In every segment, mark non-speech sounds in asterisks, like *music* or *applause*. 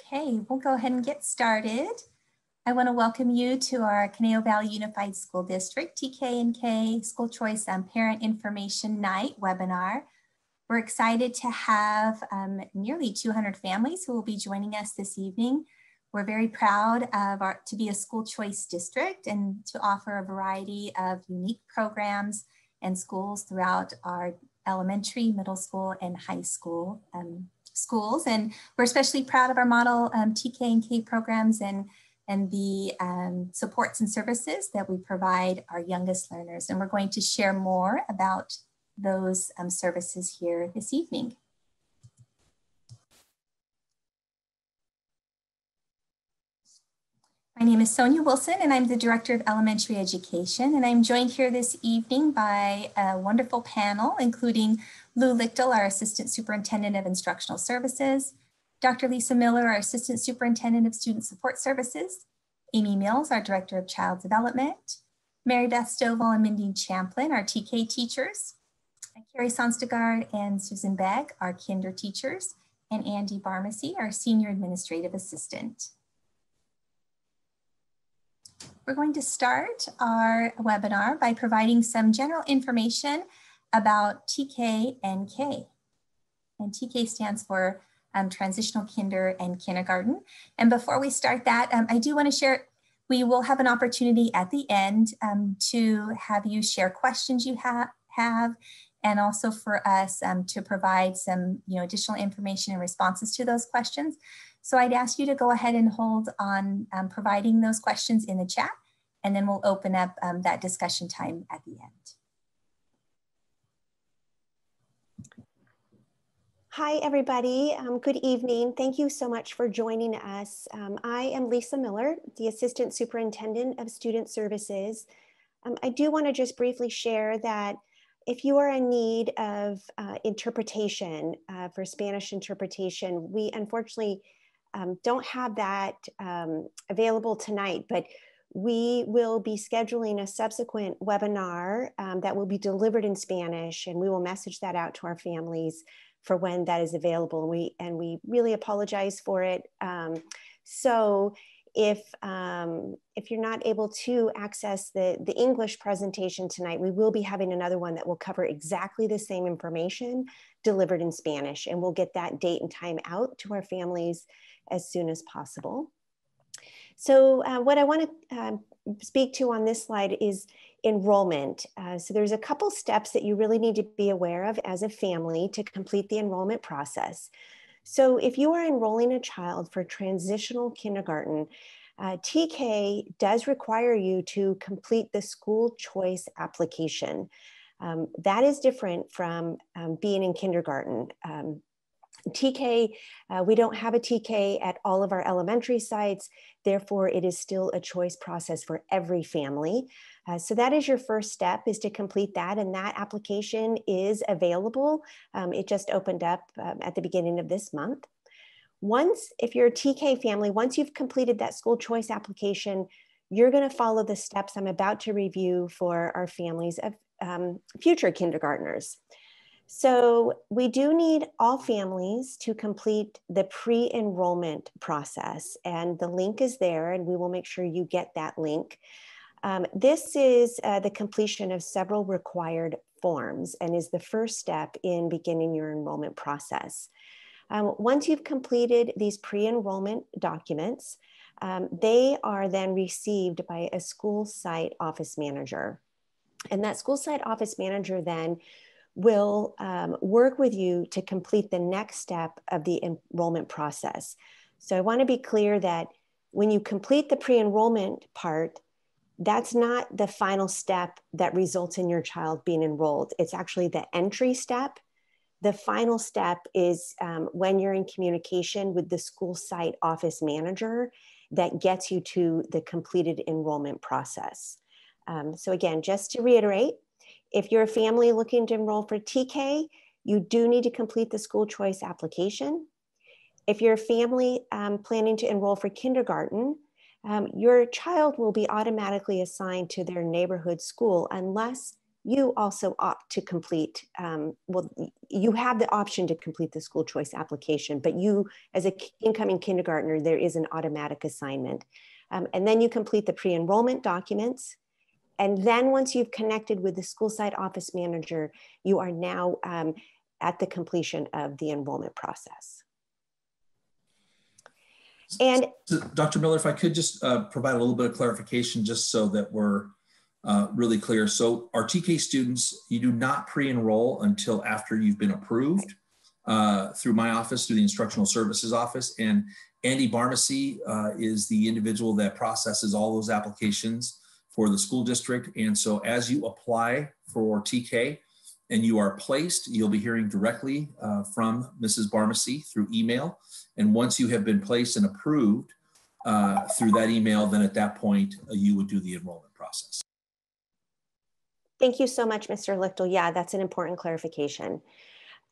Okay, we'll go ahead and get started. I want to welcome you to our Conejo Valley Unified School District TK&K School Choice and Parent Information Night webinar. We're excited to have um, nearly 200 families who will be joining us this evening. We're very proud of our, to be a school choice district and to offer a variety of unique programs and schools throughout our elementary, middle school, and high school um, schools. And we're especially proud of our model um, TK and K programs and, and the um, supports and services that we provide our youngest learners. And we're going to share more about those um, services here this evening. My name is Sonia Wilson and I'm the Director of Elementary Education and I'm joined here this evening by a wonderful panel including Lou Lichtel, our Assistant Superintendent of Instructional Services, Dr. Lisa Miller, our Assistant Superintendent of Student Support Services, Amy Mills, our Director of Child Development, Mary Beth Stovall and Mindy Champlin, our TK teachers, Carrie Sonstegard and Susan Begg, our kinder teachers, and Andy Barmacy, our Senior Administrative Assistant. We're going to start our webinar by providing some general information about TK and K. And TK stands for um, Transitional Kinder and Kindergarten. And before we start that, um, I do want to share, we will have an opportunity at the end um, to have you share questions you ha have and also for us um, to provide some you know, additional information and responses to those questions. So I'd ask you to go ahead and hold on um, providing those questions in the chat, and then we'll open up um, that discussion time at the end. Hi, everybody. Um, good evening. Thank you so much for joining us. Um, I am Lisa Miller, the Assistant Superintendent of Student Services. Um, I do want to just briefly share that if you are in need of uh, interpretation uh, for Spanish interpretation, we unfortunately um, don't have that um, available tonight, but we will be scheduling a subsequent webinar um, that will be delivered in Spanish, and we will message that out to our families for when that is available. And we, and we really apologize for it. Um, so if, um, if you're not able to access the, the English presentation tonight, we will be having another one that will cover exactly the same information delivered in Spanish. And we'll get that date and time out to our families as soon as possible. So uh, what I want to uh, speak to on this slide is enrollment. Uh, so there's a couple steps that you really need to be aware of as a family to complete the enrollment process. So if you are enrolling a child for transitional kindergarten, uh, TK does require you to complete the school choice application. Um, that is different from um, being in kindergarten. Um, TK, uh, we don't have a TK at all of our elementary sites. Therefore, it is still a choice process for every family. Uh, so that is your first step is to complete that. And that application is available. Um, it just opened up um, at the beginning of this month. Once, if you're a TK family, once you've completed that school choice application, you're going to follow the steps I'm about to review for our families of um, future kindergartners. So we do need all families to complete the pre-enrollment process and the link is there and we will make sure you get that link. Um, this is uh, the completion of several required forms and is the first step in beginning your enrollment process. Um, once you've completed these pre-enrollment documents, um, they are then received by a school site office manager. And that school site office manager then will um, work with you to complete the next step of the enrollment process. So I want to be clear that when you complete the pre-enrollment part, that's not the final step that results in your child being enrolled. It's actually the entry step. The final step is um, when you're in communication with the school site office manager that gets you to the completed enrollment process. Um, so again, just to reiterate, if you're a family looking to enroll for TK, you do need to complete the school choice application. If you're a family um, planning to enroll for kindergarten, um, your child will be automatically assigned to their neighborhood school unless you also opt to complete, um, well, you have the option to complete the school choice application, but you, as an incoming kindergartner, there is an automatic assignment. Um, and then you complete the pre-enrollment documents. And then once you've connected with the school site office manager, you are now um, at the completion of the enrollment process. And so, Dr. Miller, if I could just uh, provide a little bit of clarification just so that we're uh, really clear. So our TK students, you do not pre-enroll until after you've been approved uh, through my office, through the instructional services office. And Andy Barmacy uh, is the individual that processes all those applications for the school district. And so as you apply for TK and you are placed, you'll be hearing directly uh, from Mrs. Barmacy through email. And once you have been placed and approved uh, through that email, then at that point, uh, you would do the enrollment process. Thank you so much, Mr. Lichtel. Yeah, that's an important clarification.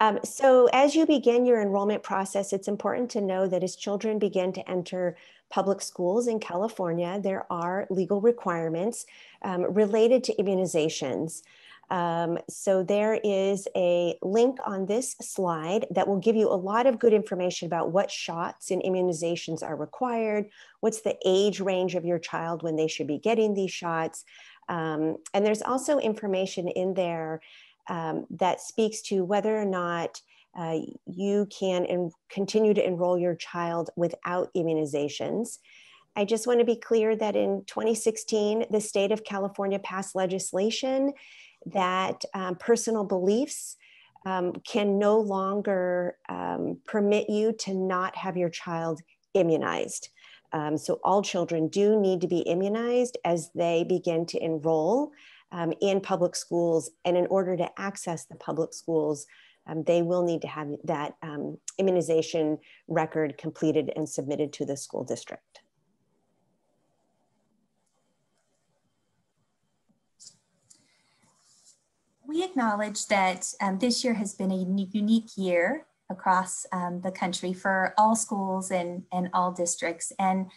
Um, so as you begin your enrollment process, it's important to know that as children begin to enter public schools in California, there are legal requirements um, related to immunizations. Um, so there is a link on this slide that will give you a lot of good information about what shots and immunizations are required, what's the age range of your child when they should be getting these shots, um, and there's also information in there um, that speaks to whether or not uh, you can continue to enroll your child without immunizations. I just want to be clear that in 2016, the state of California passed legislation that um, personal beliefs um, can no longer um, permit you to not have your child immunized. Um, so all children do need to be immunized as they begin to enroll um, in public schools. And in order to access the public schools, um, they will need to have that um, immunization record completed and submitted to the school district. We acknowledge that um, this year has been a unique year across um, the country for all schools and, and all districts. And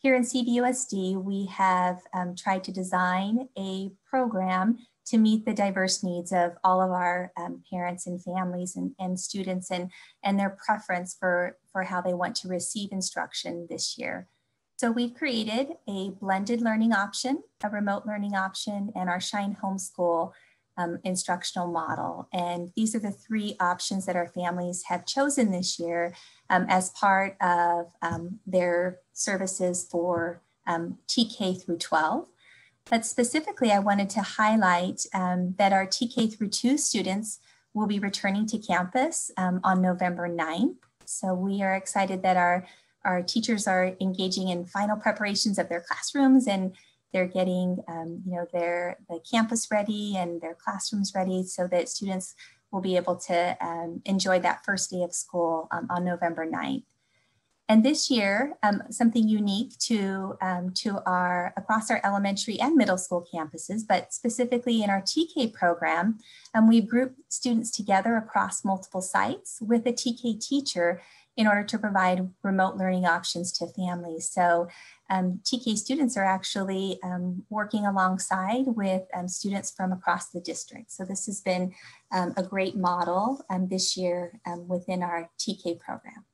here in CVUSD, we have um, tried to design a program to meet the diverse needs of all of our um, parents and families and, and students and, and their preference for, for how they want to receive instruction this year. So we've created a blended learning option, a remote learning option, and our Shine Homeschool um, instructional model. And these are the three options that our families have chosen this year um, as part of um, their services for um, TK through 12. But specifically, I wanted to highlight um, that our TK through 2 students will be returning to campus um, on November 9th. So we are excited that our, our teachers are engaging in final preparations of their classrooms and they're getting, um, you know, their the campus ready and their classrooms ready so that students will be able to um, enjoy that first day of school um, on November 9th. And this year, um, something unique to, um, to our across our elementary and middle school campuses, but specifically in our TK program, um, we've grouped students together across multiple sites with a TK teacher in order to provide remote learning options to families. So um, TK students are actually um, working alongside with um, students from across the district. So this has been a great model this year within our TK program.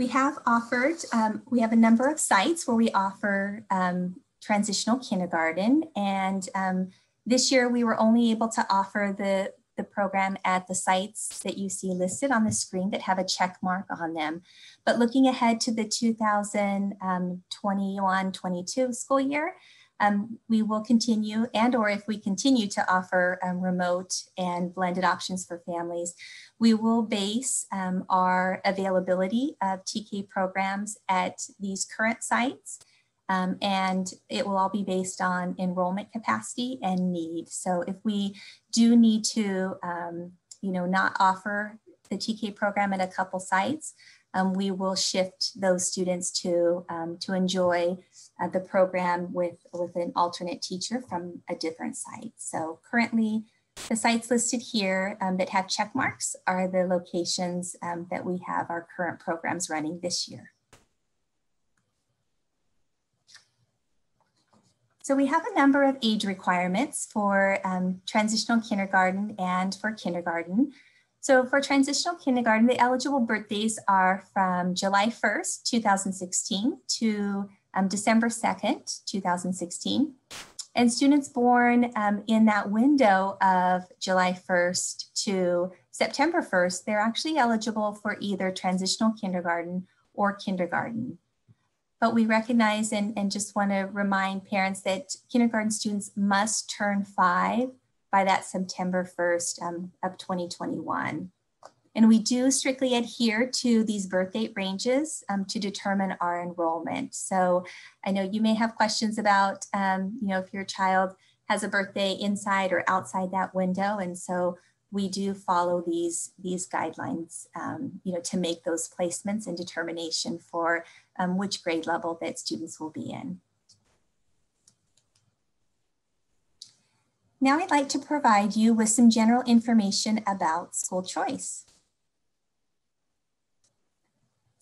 We have offered, um, we have a number of sites where we offer um, transitional kindergarten and um, this year we were only able to offer the the program at the sites that you see listed on the screen that have a check mark on them. But looking ahead to the 2021-22 um, school year, um, we will continue and or if we continue to offer um, remote and blended options for families, we will base um, our availability of TK programs at these current sites um, and it will all be based on enrollment capacity and need. So if we do need to, um, you know, not offer the TK program at a couple sites, um, we will shift those students to, to enjoy uh, the program with, with an alternate teacher from a different site. So currently, the sites listed here um, that have check marks are the locations um, that we have our current programs running this year. So we have a number of age requirements for um, transitional kindergarten and for kindergarten. So for transitional kindergarten, the eligible birthdays are from July 1st, 2016 to um, December 2nd, 2016. And students born um, in that window of July 1st to September 1st, they're actually eligible for either transitional kindergarten or kindergarten. But we recognize and, and just want to remind parents that kindergarten students must turn five by that September 1st um, of 2021. And we do strictly adhere to these birth date ranges um, to determine our enrollment. So I know you may have questions about, um, you know, if your child has a birthday inside or outside that window. And so we do follow these, these guidelines, um, you know, to make those placements and determination for um, which grade level that students will be in. Now I'd like to provide you with some general information about school choice.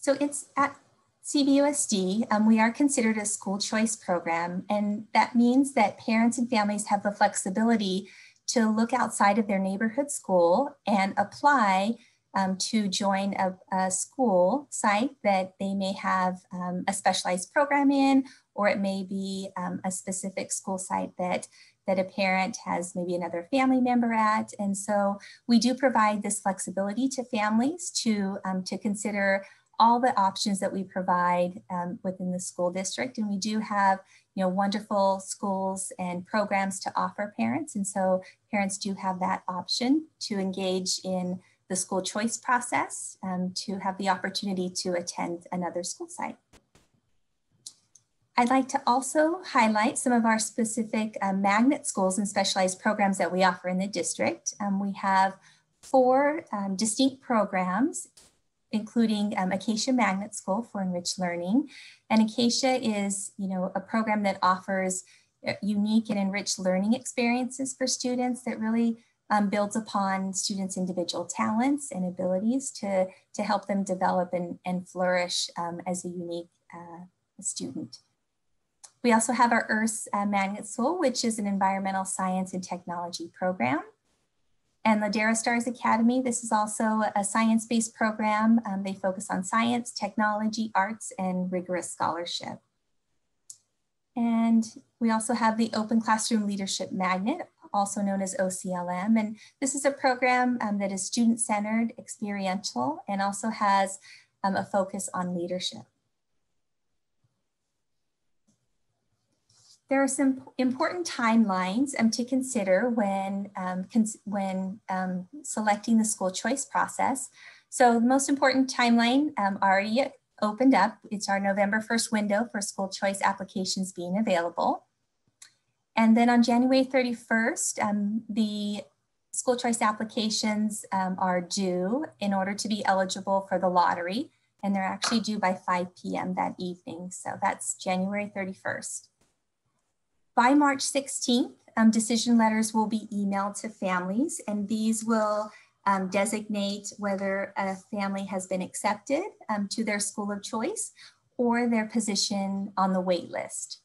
So it's at CVUSD, um, we are considered a school choice program, and that means that parents and families have the flexibility to look outside of their neighborhood school and apply um, to join a, a, school site that they may have um, a specialized program in, or it may be um, a specific school site that that a parent has maybe another family member at. And so we do provide this flexibility to families to, um, to consider all the options that we provide um, within the school district. And we do have, you know, wonderful schools and programs to offer parents. And so parents do have that option to engage in the school choice process um, to have the opportunity to attend another school site. I'd like to also highlight some of our specific uh, magnet schools and specialized programs that we offer in the district. Um, we have four um, distinct programs including um, Acacia Magnet School for Enriched Learning. And Acacia is, you know, a program that offers uh, unique and enriched learning experiences for students that really um, builds upon students' individual talents and abilities to, to help them develop and, and flourish um, as a unique uh, student. We also have our Earth uh, Magnet School, which is an environmental science and technology program and Ladera Stars Academy. This is also a science-based program. Um, they focus on science, technology, arts, and rigorous scholarship. And we also have the Open Classroom Leadership Magnet, also known as OCLM. And this is a program um, that is student-centered, experiential, and also has um, a focus on leadership. There are some important timelines um, to consider when, um, cons when um, selecting the school choice process. So the most important timeline um, already opened up. It's our November 1st window for school choice applications being available. And then on January 31st, um, the school choice applications um, are due in order to be eligible for the lottery. And they're actually due by 5 p.m. that evening. So that's January 31st. By March 16th, um, decision letters will be emailed to families and these will um, designate whether a family has been accepted um, to their school of choice or their position on the wait list.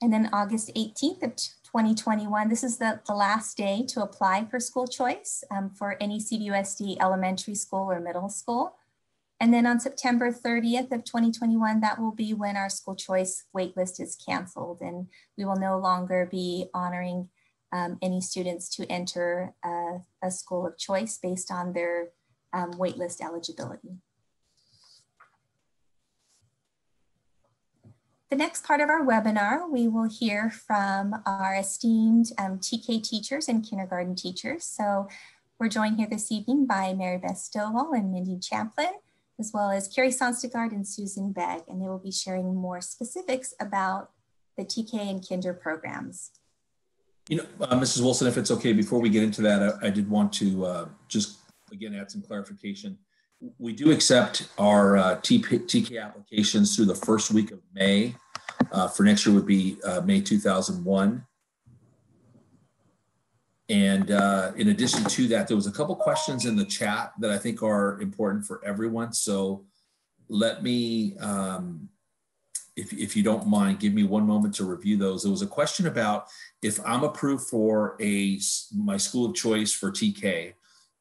And then August 18th of 2021, this is the, the last day to apply for school choice um, for any CVUSD elementary school or middle school. And then on September 30th of 2021, that will be when our school choice waitlist is canceled and we will no longer be honoring um, any students to enter a, a, school of choice based on their um, waitlist eligibility. The next part of our webinar, we will hear from our esteemed um, TK teachers and kindergarten teachers. So we're joined here this evening by Mary Beth Stovall and Mindy Champlin as well as Carrie Sonstegard and Susan Begg, and they will be sharing more specifics about the TK and Kinder programs. You know, uh, Mrs. Wilson, if it's okay, before we get into that, I, I did want to uh, just again add some clarification. We do accept our uh, TK applications through the first week of May. Uh, for next year would be uh, May 2001. And uh, in addition to that, there was a couple questions in the chat that I think are important for everyone. So let me um, if, if you don't mind, give me one moment to review those. There was a question about if I'm approved for a my school of choice for TK,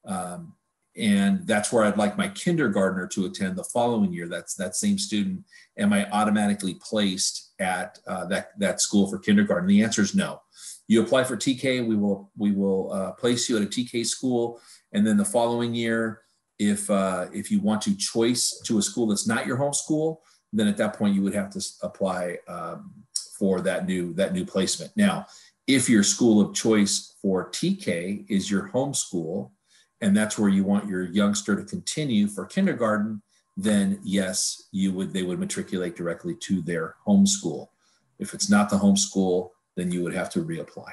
um, and that's where I'd like my kindergartner to attend the following year. That's that same student. Am I automatically placed at uh, that that school for kindergarten? The answer is no. You apply for TK, we will we will uh, place you at a TK school, and then the following year, if uh, if you want to choice to a school that's not your home school, then at that point you would have to apply um, for that new that new placement. Now, if your school of choice for TK is your home school, and that's where you want your youngster to continue for kindergarten, then yes, you would they would matriculate directly to their home school. If it's not the home school, then you would have to reapply.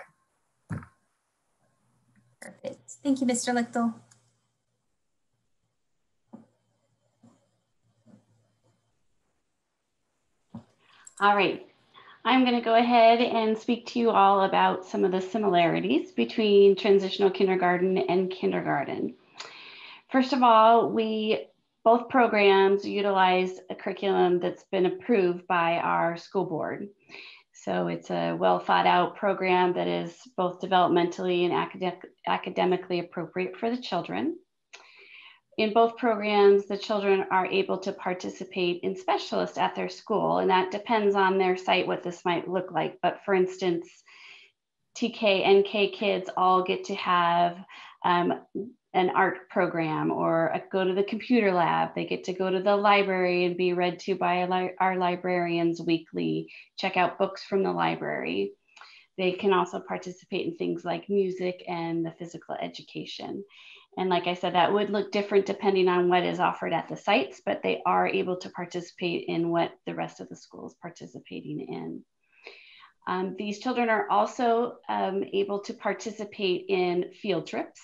Perfect. Thank you, Mr. Lichtel. All right, I'm going to go ahead and speak to you all about some of the similarities between transitional kindergarten and kindergarten. First of all, we both programs utilize a curriculum that's been approved by our school board. So it's a well thought out program that is both developmentally and academic, academically appropriate for the children. In both programs, the children are able to participate in specialists at their school, and that depends on their site what this might look like. But for instance, TK, NK kids all get to have um, an art program or go to the computer lab. They get to go to the library and be read to by our librarians weekly, check out books from the library. They can also participate in things like music and the physical education. And like I said, that would look different depending on what is offered at the sites, but they are able to participate in what the rest of the school is participating in. Um, these children are also um, able to participate in field trips,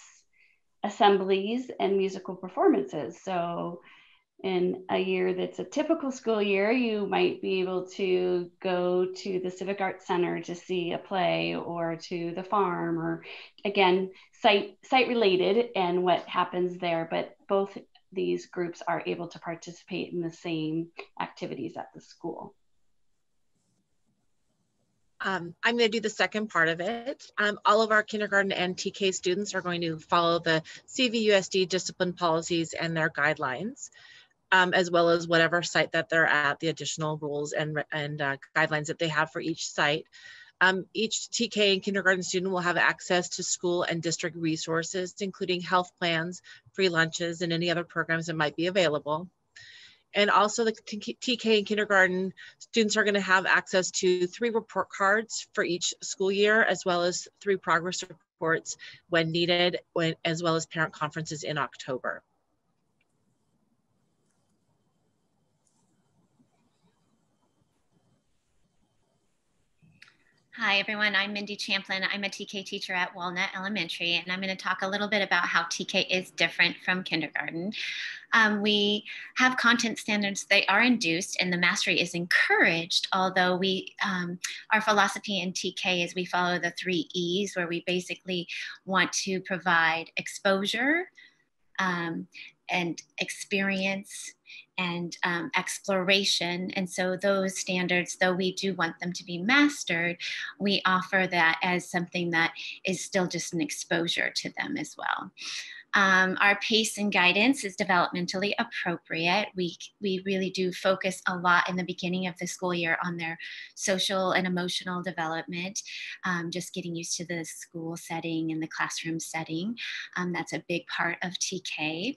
assemblies, and musical performances. So in a year that's a typical school year, you might be able to go to the Civic Arts Center to see a play or to the farm or again, site site related and what happens there. But both these groups are able to participate in the same activities at the school. Um, I'm going to do the second part of it. Um, all of our kindergarten and TK students are going to follow the CVUSD discipline policies and their guidelines um, as well as whatever site that they're at, the additional rules and, and uh, guidelines that they have for each site. Um, each TK and kindergarten student will have access to school and district resources, including health plans, free lunches, and any other programs that might be available. And also the TK and kindergarten students are gonna have access to three report cards for each school year, as well as three progress reports when needed, as well as parent conferences in October. Hi, everyone. I'm Mindy Champlin. I'm a TK teacher at Walnut Elementary, and I'm going to talk a little bit about how TK is different from kindergarten. Um, we have content standards, they are induced, and the mastery is encouraged, although we, um, our philosophy in TK is we follow the three E's, where we basically want to provide exposure um, and experience and um, exploration. And so, those standards, though we do want them to be mastered, we offer that as something that is still just an exposure to them as well. Um, our pace and guidance is developmentally appropriate. We, we really do focus a lot in the beginning of the school year on their social and emotional development, um, just getting used to the school setting and the classroom setting. Um, that's a big part of TK.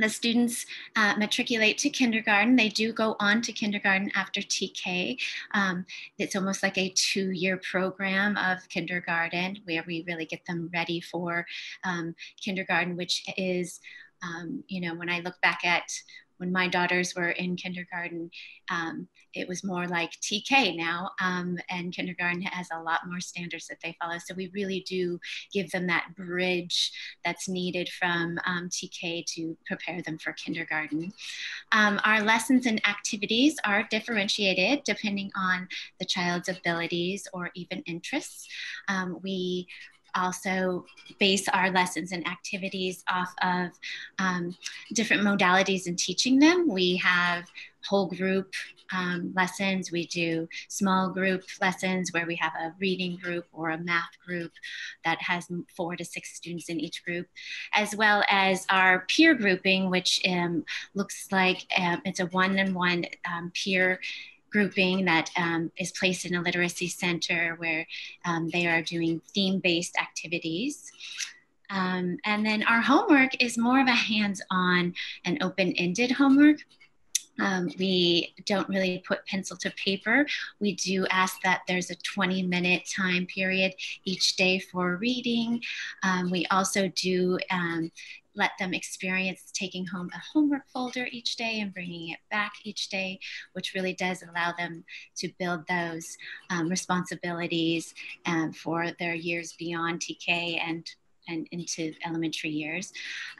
The students uh, matriculate to kindergarten. They do go on to kindergarten after TK. Um, it's almost like a two year program of kindergarten where we really get them ready for um, kindergarten, which is, um, you know, when I look back at when my daughters were in kindergarten, um, it was more like TK now, um, and kindergarten has a lot more standards that they follow. So we really do give them that bridge that's needed from um, TK to prepare them for kindergarten. Um, our lessons and activities are differentiated depending on the child's abilities or even interests. Um, we also base our lessons and activities off of um, different modalities in teaching them. We have whole group um, lessons. We do small group lessons where we have a reading group or a math group that has four to six students in each group, as well as our peer grouping, which um, looks like um, it's a one-on-one um, peer grouping that um, is placed in a literacy center where um, they are doing theme-based activities. Um, and then our homework is more of a hands-on and open-ended homework. Um, we don't really put pencil to paper. We do ask that there's a 20 minute time period each day for reading. Um, we also do um, let them experience taking home a homework folder each day and bringing it back each day, which really does allow them to build those um, responsibilities um, for their years beyond TK and and into elementary years.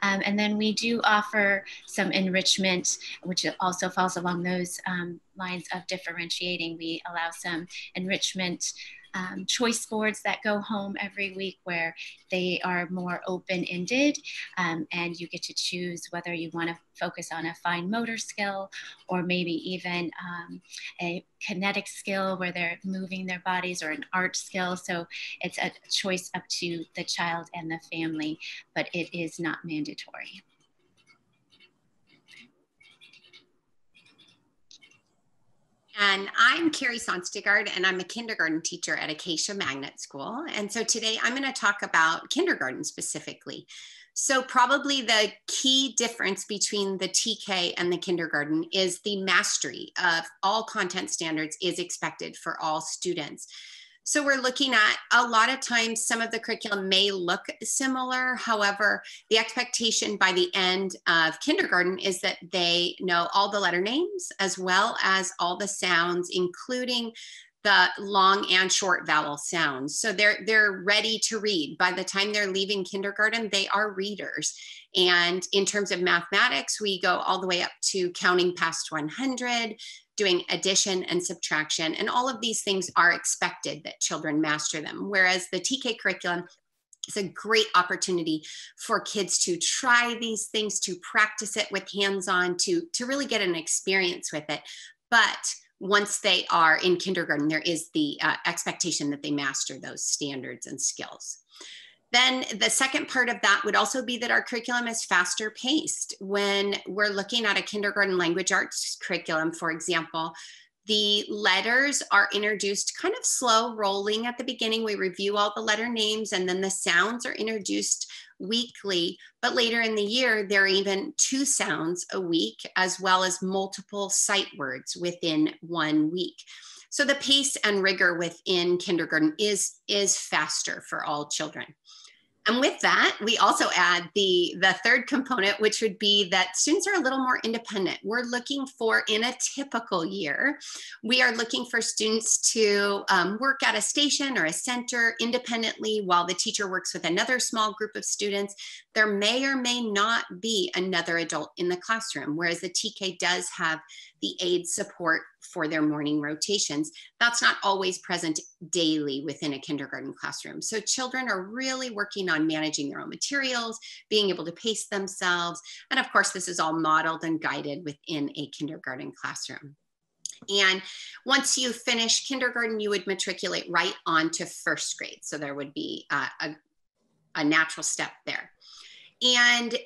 Um, and then we do offer some enrichment, which also falls along those um, lines of differentiating. We allow some enrichment um, choice boards that go home every week where they are more open ended um, and you get to choose whether you want to focus on a fine motor skill or maybe even um, a kinetic skill where they're moving their bodies or an art skill. So it's a choice up to the child and the family, but it is not mandatory. And I'm Carrie Sonstegard, and I'm a kindergarten teacher at Acacia Magnet School. And so today I'm going to talk about kindergarten specifically. So, probably the key difference between the TK and the kindergarten is the mastery of all content standards is expected for all students. So we're looking at a lot of times some of the curriculum may look similar. However, the expectation by the end of kindergarten is that they know all the letter names as well as all the sounds, including the long and short vowel sounds. So they're they're ready to read. By the time they're leaving kindergarten, they are readers. And in terms of mathematics, we go all the way up to counting past 100, doing addition and subtraction. And all of these things are expected that children master them. Whereas the TK curriculum is a great opportunity for kids to try these things, to practice it with hands on, to, to really get an experience with it. But once they are in kindergarten, there is the uh, expectation that they master those standards and skills. Then the second part of that would also be that our curriculum is faster paced. When we're looking at a kindergarten language arts curriculum, for example, the letters are introduced kind of slow rolling at the beginning. We review all the letter names and then the sounds are introduced weekly. But later in the year, there are even two sounds a week, as well as multiple sight words within one week. So the pace and rigor within kindergarten is, is faster for all children. And with that, we also add the, the third component, which would be that students are a little more independent. We're looking for, in a typical year, we are looking for students to um, work at a station or a center independently while the teacher works with another small group of students. There may or may not be another adult in the classroom, whereas the TK does have the aid support for their morning rotations. That's not always present daily within a kindergarten classroom. So children are really working on managing their own materials, being able to pace themselves. And of course, this is all modeled and guided within a kindergarten classroom. And once you finish kindergarten, you would matriculate right on to first grade. So there would be uh, a, a natural step there. And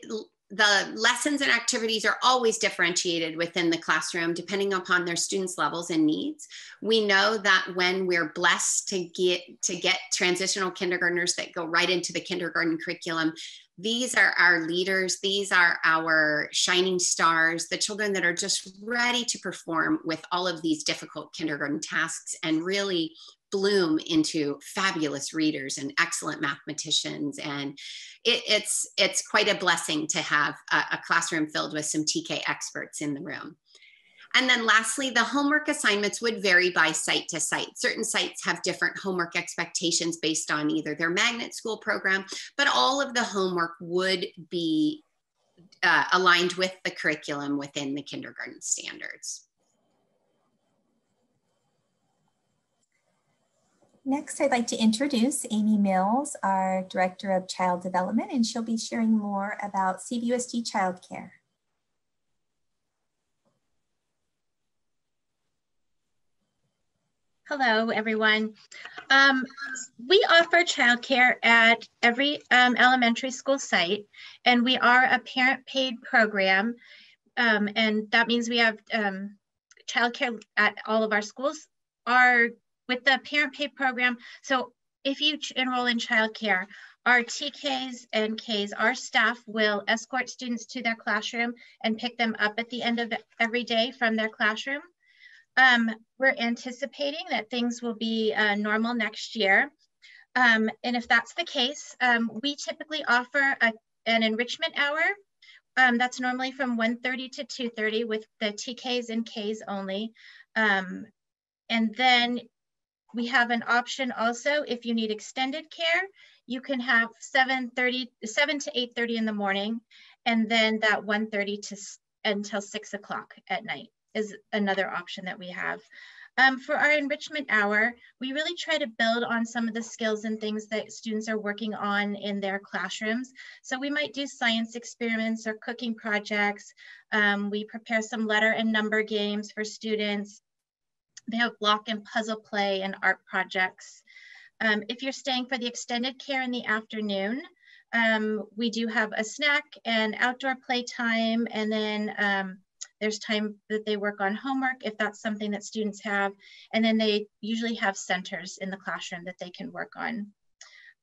the lessons and activities are always differentiated within the classroom depending upon their students levels and needs. We know that when we're blessed to get to get transitional kindergartners that go right into the kindergarten curriculum these are our leaders these are our shining stars the children that are just ready to perform with all of these difficult kindergarten tasks and really bloom into fabulous readers and excellent mathematicians and it, it's it's quite a blessing to have a, a classroom filled with some tk experts in the room and then lastly, the homework assignments would vary by site to site. Certain sites have different homework expectations based on either their magnet school program, but all of the homework would be uh, aligned with the curriculum within the kindergarten standards. Next, I'd like to introduce Amy Mills, our Director of Child Development, and she'll be sharing more about CVUSD childcare. Hello, everyone. Um, we offer childcare at every um, elementary school site, and we are a parent paid program. Um, and that means we have um, childcare at all of our schools. Our with the parent paid program, so if you enroll in childcare, our TKs and Ks, our staff will escort students to their classroom and pick them up at the end of every day from their classroom. Um, we're anticipating that things will be uh, normal next year. Um, and if that's the case, um, we typically offer a, an enrichment hour. Um, that's normally from 1.30 to 2.30 with the TKs and Ks only. Um, and then we have an option also if you need extended care, you can have 7.30, 7 to 8.30 in the morning, and then that 1.30 to until 6 o'clock at night is another option that we have. Um, for our enrichment hour, we really try to build on some of the skills and things that students are working on in their classrooms. So we might do science experiments or cooking projects. Um, we prepare some letter and number games for students. They have block and puzzle play and art projects. Um, if you're staying for the extended care in the afternoon, um, we do have a snack and outdoor play time and then um, there's time that they work on homework if that's something that students have. And then they usually have centers in the classroom that they can work on.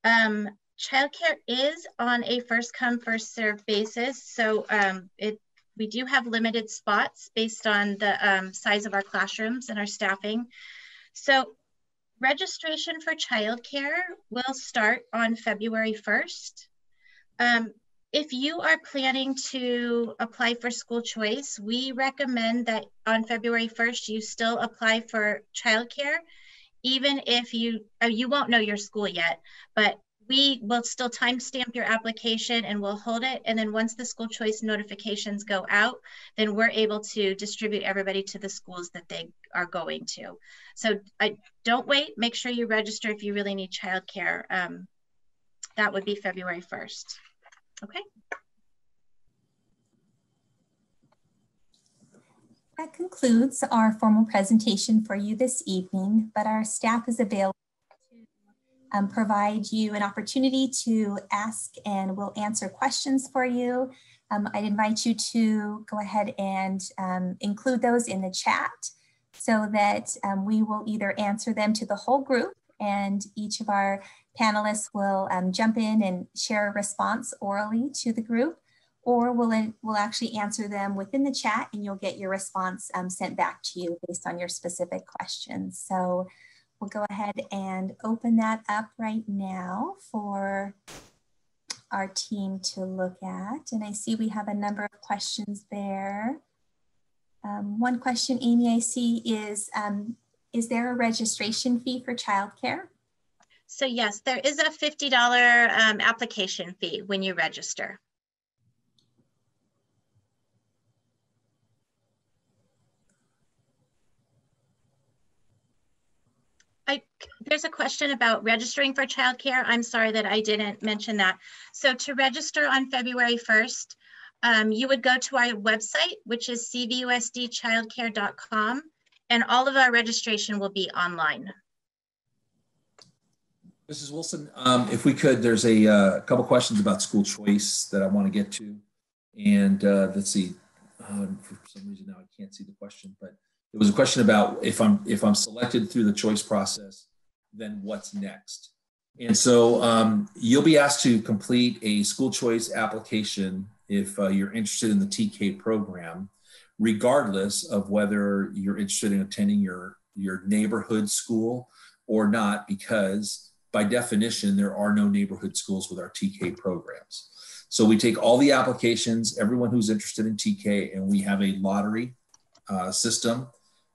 Um, childcare is on a first come, first serve basis. So um, it, we do have limited spots based on the um, size of our classrooms and our staffing. So registration for childcare will start on February 1st. Um, if you are planning to apply for school choice, we recommend that on February 1st, you still apply for childcare, even if you, uh, you won't know your school yet, but we will still timestamp your application and we'll hold it. And then once the school choice notifications go out, then we're able to distribute everybody to the schools that they are going to. So I don't wait, make sure you register if you really need childcare. Um, that would be February 1st. Okay. That concludes our formal presentation for you this evening, but our staff is available um, provide you an opportunity to ask and we'll answer questions for you. Um, I'd invite you to go ahead and um, include those in the chat so that um, we will either answer them to the whole group and each of our panelists will um, jump in and share a response orally to the group, or we'll, we'll actually answer them within the chat and you'll get your response um, sent back to you based on your specific questions. So we'll go ahead and open that up right now for our team to look at. And I see we have a number of questions there. Um, one question, Amy, I see is, um, is there a registration fee for childcare? So yes, there is a $50 um, application fee when you register. I, there's a question about registering for childcare. I'm sorry that I didn't mention that. So to register on February 1st, um, you would go to our website, which is cvusdchildcare.com, and all of our registration will be online. Mrs. Wilson, um, if we could, there's a uh, couple questions about school choice that I want to get to. And uh, let's see, uh, for some reason now I can't see the question, but there was a question about if I'm if I'm selected through the choice process, then what's next? And so um, you'll be asked to complete a school choice application if uh, you're interested in the TK program, regardless of whether you're interested in attending your your neighborhood school or not, because by definition, there are no neighborhood schools with our TK programs. So we take all the applications, everyone who's interested in TK, and we have a lottery uh, system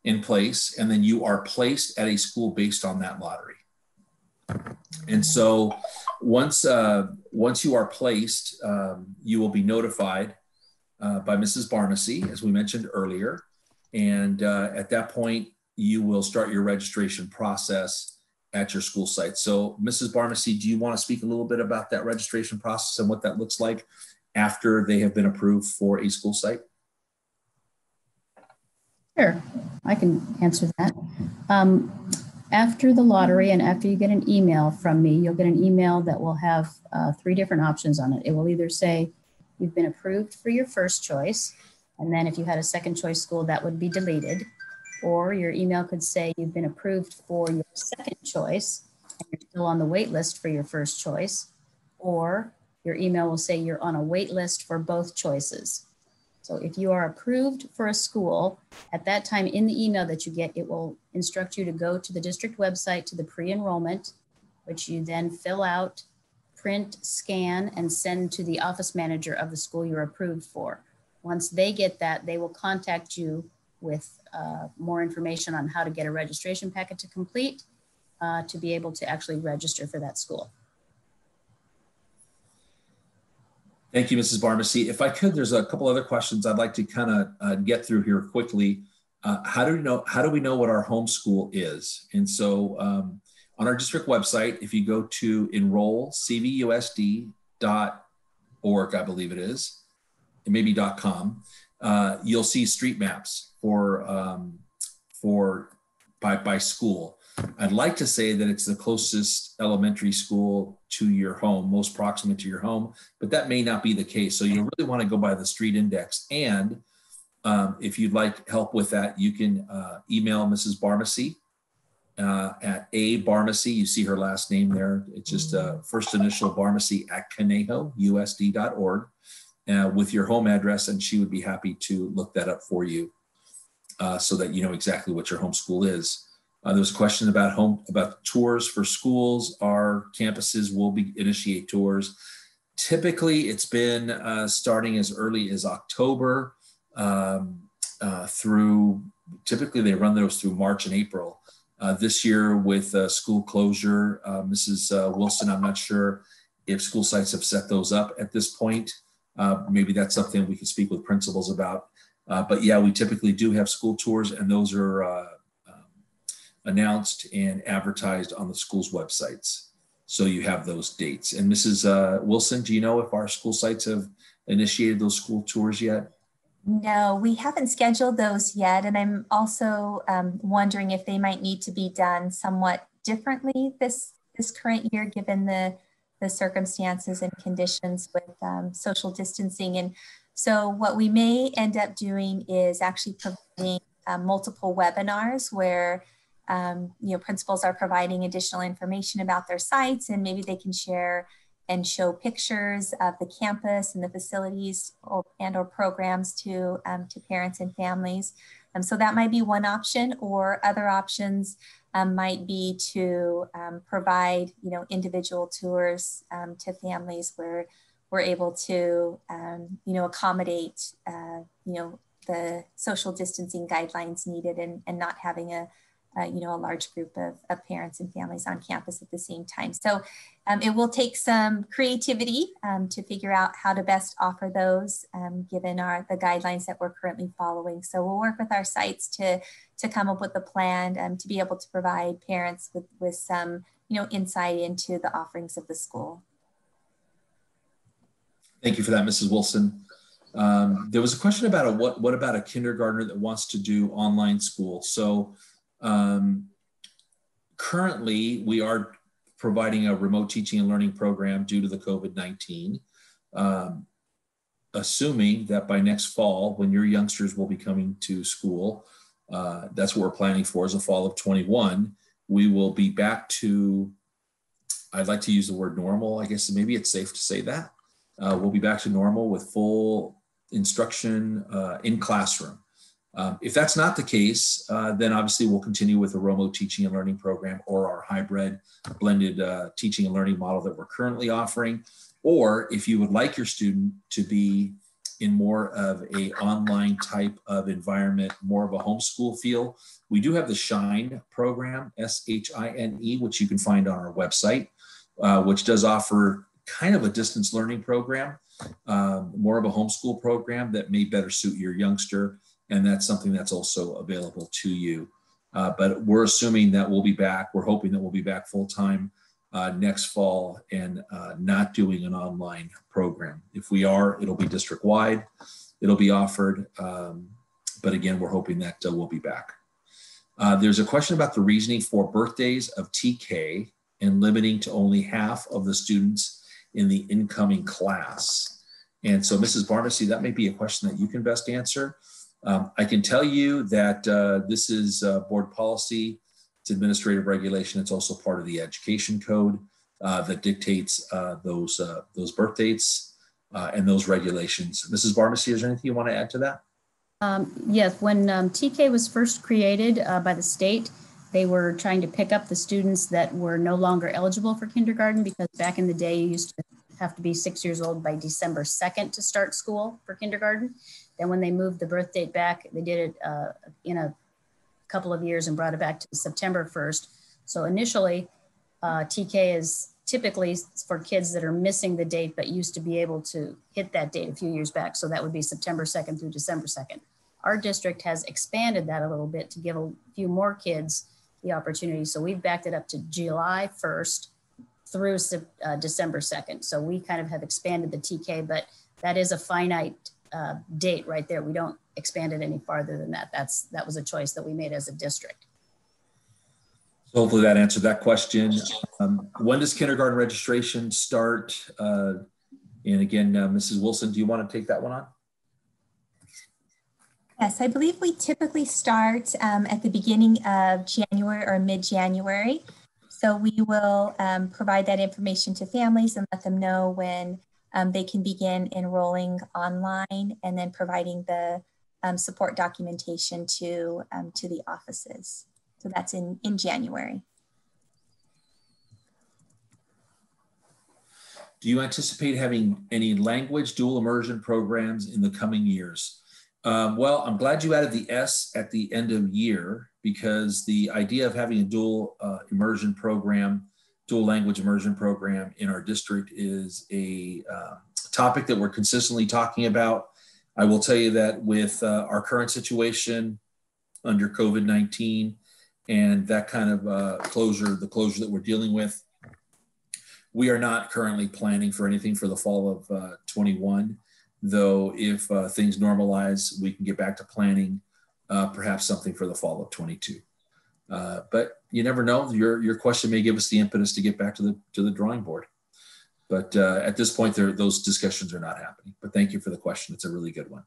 in place, and then you are placed at a school based on that lottery. And so once uh, once you are placed, um, you will be notified uh, by Mrs. Barmacy, as we mentioned earlier, and uh, at that point, you will start your registration process at your school site. So, Mrs. Barmacy, do you want to speak a little bit about that registration process and what that looks like after they have been approved for a school site? Sure, I can answer that. Um, after the lottery and after you get an email from me, you'll get an email that will have uh, three different options on it. It will either say you've been approved for your first choice, and then if you had a second choice school, that would be deleted. Or your email could say you've been approved for your second choice and you're still on the wait list for your first choice. Or your email will say you're on a wait list for both choices. So if you are approved for a school, at that time in the email that you get, it will instruct you to go to the district website to the pre-enrollment, which you then fill out, print, scan, and send to the office manager of the school you're approved for. Once they get that, they will contact you with uh, more information on how to get a registration packet to complete uh, to be able to actually register for that school. Thank you, Mrs. Barmacy. If I could, there's a couple other questions I'd like to kind of uh, get through here quickly. Uh, how do we know? How do we know what our homeschool is? And so, um, on our district website, if you go to enrollcvusd.org, I believe it is, maybe .com, uh, you'll see street maps for um, for by by school. I'd like to say that it's the closest elementary school to your home, most proximate to your home, but that may not be the case. So you really want to go by the street index. And um, if you'd like help with that, you can uh, email Mrs. Barmacy uh, at a Barmacy. You see her last name there. It's just uh, first initial Barmacy at conejousd.org uh, with your home address, and she would be happy to look that up for you uh, so that you know exactly what your home school is. Uh, there was a question about home about tours for schools. Our campuses will be initiate tours. Typically, it's been uh, starting as early as October um, uh, through. Typically, they run those through March and April. Uh, this year, with school closure, uh, Mrs. Uh, Wilson, I'm not sure if school sites have set those up at this point. maybe that's something we can speak with principals about. but yeah, we typically do have school tours, and those are announced and advertised on the school's websites. So you have those dates. And Mrs. Uh, Wilson, do you know if our school sites have initiated those school tours yet? No, we haven't scheduled those yet. And I'm also um, wondering if they might need to be done somewhat differently this, this current year, given the, the circumstances and conditions with um, social distancing. And so what we may end up doing is actually providing uh, multiple webinars where um, you know, principals are providing additional information about their sites and maybe they can share and show pictures of the campus and the facilities or, and or programs to, um, to parents and families. Um, so that might be one option or other options um, might be to um, provide, you know, individual tours um, to families where we're able to, um, you know, accommodate, uh, you know, the social distancing guidelines needed and, and not having a, uh, you know, a large group of, of parents and families on campus at the same time. So um, it will take some creativity um, to figure out how to best offer those um, given our the guidelines that we're currently following. So we'll work with our sites to, to come up with a plan um, to be able to provide parents with, with some, you know, insight into the offerings of the school. Thank you for that, Mrs. Wilson. Um, there was a question about a what, what about a kindergartner that wants to do online school? So um, currently, we are providing a remote teaching and learning program due to the COVID 19. Um, assuming that by next fall, when your youngsters will be coming to school, uh, that's what we're planning for is the fall of 21, we will be back to, I'd like to use the word normal. I guess maybe it's safe to say that. Uh, we'll be back to normal with full instruction uh, in classroom. Um, if that's not the case, uh, then obviously we'll continue with the remote teaching and learning program or our hybrid blended uh, teaching and learning model that we're currently offering. Or if you would like your student to be in more of a online type of environment, more of a homeschool feel, we do have the Shine program, S-H-I-N-E, which you can find on our website, uh, which does offer kind of a distance learning program, um, more of a homeschool program that may better suit your youngster and that's something that's also available to you. Uh, but we're assuming that we'll be back. We're hoping that we'll be back full time uh, next fall and uh, not doing an online program. If we are, it'll be district wide. It'll be offered. Um, but again, we're hoping that uh, we'll be back. Uh, there's a question about the reasoning for birthdays of TK and limiting to only half of the students in the incoming class. And so, Mrs. Barmacy, that may be a question that you can best answer. Um, I can tell you that uh, this is uh, board policy, it's administrative regulation, it's also part of the education code uh, that dictates uh, those, uh, those birth dates uh, and those regulations. Mrs. Barmacy, is there anything you want to add to that? Um, yes, when um, TK was first created by the state, they were trying to pick up the students that were no longer eligible for kindergarten because back in the day, you used to have to be six years old by December 2nd to start school for kindergarten. Then when they moved the birth date back, they did it uh, in a couple of years and brought it back to September 1st. So initially, uh, TK is typically for kids that are missing the date but used to be able to hit that date a few years back. So that would be September 2nd through December 2nd. Our district has expanded that a little bit to give a few more kids the opportunity. So we've backed it up to July 1st through uh, December 2nd. So we kind of have expanded the TK, but that is a finite uh, date right there. We don't expand it any farther than that. That's that was a choice that we made as a district. So hopefully that answered that question. Um, when does kindergarten registration start? Uh, and again, uh, Mrs. Wilson, do you want to take that one on? Yes, I believe we typically start um, at the beginning of January or mid-January. So we will um, provide that information to families and let them know when um, they can begin enrolling online and then providing the um, support documentation to, um, to the offices. So that's in, in January. Do you anticipate having any language dual immersion programs in the coming years? Um, well, I'm glad you added the S at the end of year because the idea of having a dual uh, immersion program, dual language immersion program in our district is a uh, topic that we're consistently talking about. I will tell you that with uh, our current situation under COVID 19, and that kind of uh, closure, the closure that we're dealing with. We are not currently planning for anything for the fall of uh, 21, though if uh, things normalize, we can get back to planning uh, perhaps something for the fall of 22. Uh, but you never know. Your, your question may give us the impetus to get back to the, to the drawing board. But uh, at this point, there, those discussions are not happening. But thank you for the question. It's a really good one.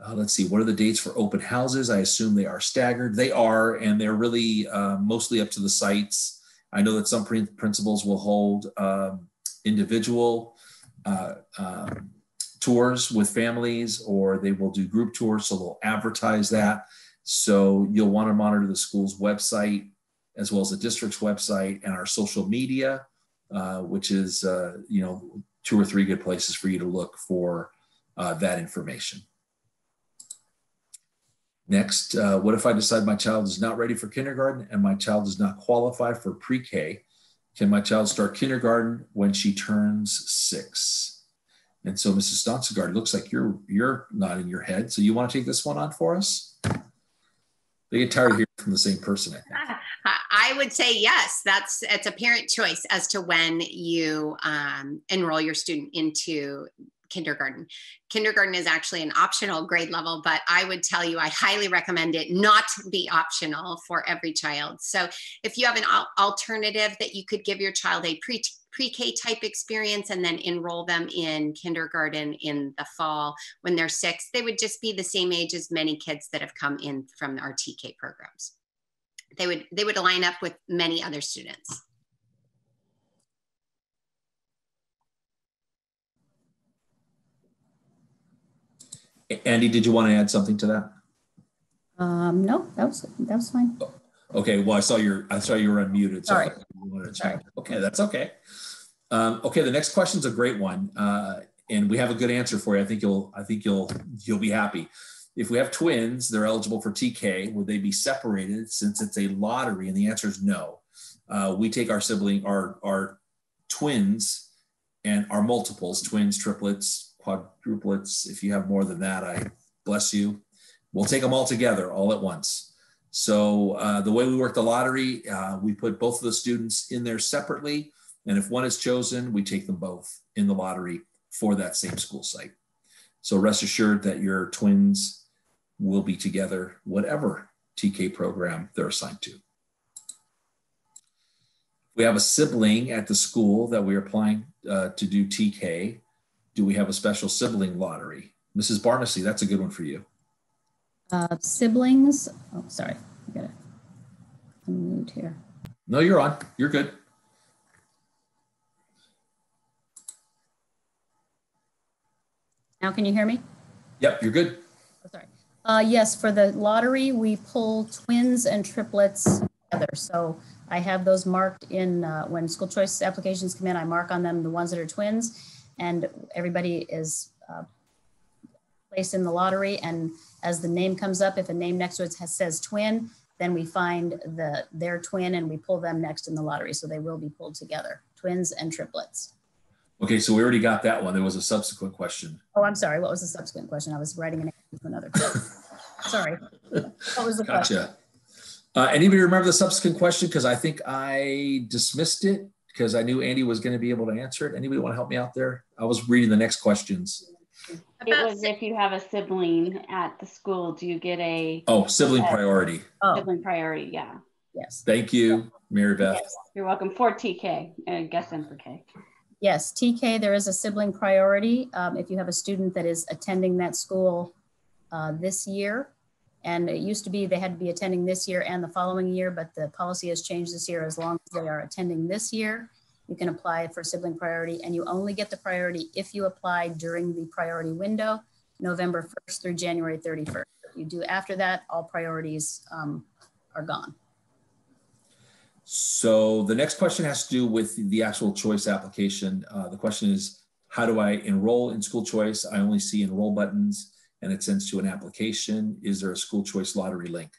Uh, let's see, what are the dates for open houses? I assume they are staggered. They are, and they're really uh, mostly up to the sites. I know that some principals will hold um, individual uh, um, tours with families, or they will do group tours, so they'll advertise that. So you'll want to monitor the school's website as well as the district's website and our social media, uh, which is uh, you know two or three good places for you to look for uh, that information. Next, uh, what if I decide my child is not ready for kindergarten and my child does not qualify for pre K? Can my child start kindergarten when she turns six? And so, Mrs. Sonstegard, looks like you're you're nodding your head. So you want to take this one on for us? Tired of hearing from the same person. I. I would say yes. That's it's a parent choice as to when you um, enroll your student into kindergarten. Kindergarten is actually an optional grade level, but I would tell you I highly recommend it not be optional for every child. So if you have an alternative that you could give your child a pre pre-K type experience and then enroll them in kindergarten in the fall when they're six, they would just be the same age as many kids that have come in from our TK programs. They would they would line up with many other students. Andy, did you want to add something to that? Um, no, that was that was fine. Okay, well, I saw your I saw you were unmuted. So Sorry. Okay, that's okay. Um, okay, the next question is a great one, uh, and we have a good answer for you. I think you'll I think you'll you'll be happy. If we have twins, they're eligible for TK. Would they be separated since it's a lottery? And the answer is no. Uh, we take our sibling, our our twins, and our multiples, twins, triplets, quadruplets. If you have more than that, I bless you. We'll take them all together all at once. So uh, the way we work the lottery, uh, we put both of the students in there separately. And if one is chosen, we take them both in the lottery for that same school site. So rest assured that your twins will be together, whatever TK program they're assigned to. We have a sibling at the school that we're applying uh, to do TK. Do we have a special sibling lottery? Mrs. Barmacy, that's a good one for you. Uh, siblings, oh, sorry, I got it. Mute here. No, you're on. You're good. Now, can you hear me? Yep, you're good. Oh, sorry. Uh, yes, for the lottery, we pull twins and triplets together. So I have those marked in uh, when school choice applications come in, I mark on them the ones that are twins and everybody is uh, placed in the lottery. And as the name comes up, if a name next to it has, says twin, then we find the their twin and we pull them next in the lottery. So they will be pulled together, twins and triplets. Okay, so we already got that one. There was a subsequent question. Oh, I'm sorry. What was the subsequent question? I was writing an answer to another question. *laughs* sorry. What was the Gotcha. question? Uh, anybody remember the subsequent question? Because I think I dismissed it because I knew Andy was going to be able to answer it. Anybody want to help me out there? I was reading the next questions. It About was if you have a sibling at the school, do you get a Oh, sibling priority. Oh, sibling priority? Yeah. yes. Thank you, Mary Beth. You're welcome for TK, I guess and for K. Yes, TK, there is a sibling priority. Um, if you have a student that is attending that school uh, this year, and it used to be they had to be attending this year and the following year, but the policy has changed this year. As long as they are attending this year, you can apply for sibling priority, and you only get the priority if you apply during the priority window, November 1st through January 31st. If you do after that, all priorities um, are gone. So the next question has to do with the actual choice application. Uh, the question is, how do I enroll in school choice? I only see enroll buttons and it sends to an application. Is there a school choice lottery link?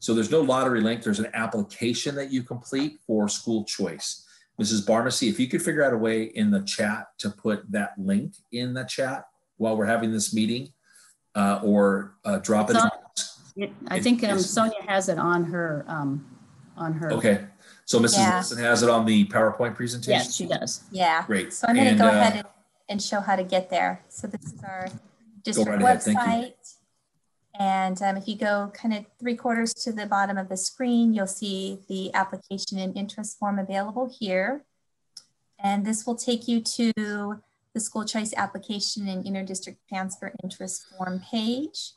So there's no lottery link. There's an application that you complete for school choice. Mrs. Barmacy, if you could figure out a way in the chat to put that link in the chat while we're having this meeting uh, or uh, drop it. in. It- I It think um, Sonia has it on her, um, on her. Okay. So Mrs. Yeah. Wilson has it on the PowerPoint presentation? Yes, she does. Yeah. Great. So I'm going to go uh, ahead and, and show how to get there. So this is our district right ahead, thank you. website. And um, if you go kind of three quarters to the bottom of the screen, you'll see the application and interest form available here. And this will take you to the school choice application and interdistrict transfer interest form page.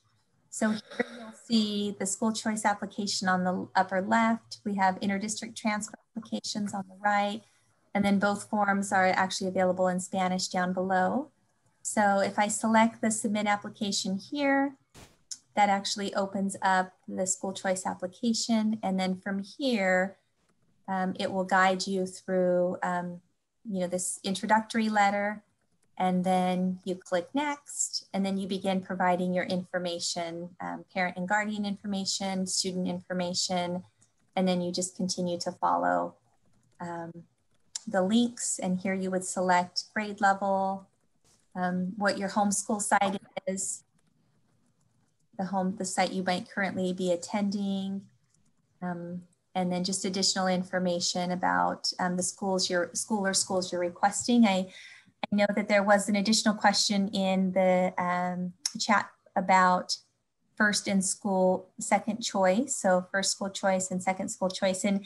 So here you'll see the school choice application on the upper left. We have interdistrict transfer applications on the right. And then both forms are actually available in Spanish down below. So if I select the submit application here, that actually opens up the school choice application. And then from here, um, it will guide you through, um, you know, this introductory letter. And then you click next, and then you begin providing your information, um, parent and guardian information, student information, and then you just continue to follow um, the links. And here you would select grade level, um, what your homeschool site is, the home, the site you might currently be attending, um, and then just additional information about um, the schools your school or schools you're requesting. I, I know that there was an additional question in the um, chat about first in school, second choice. So first school choice and second school choice. And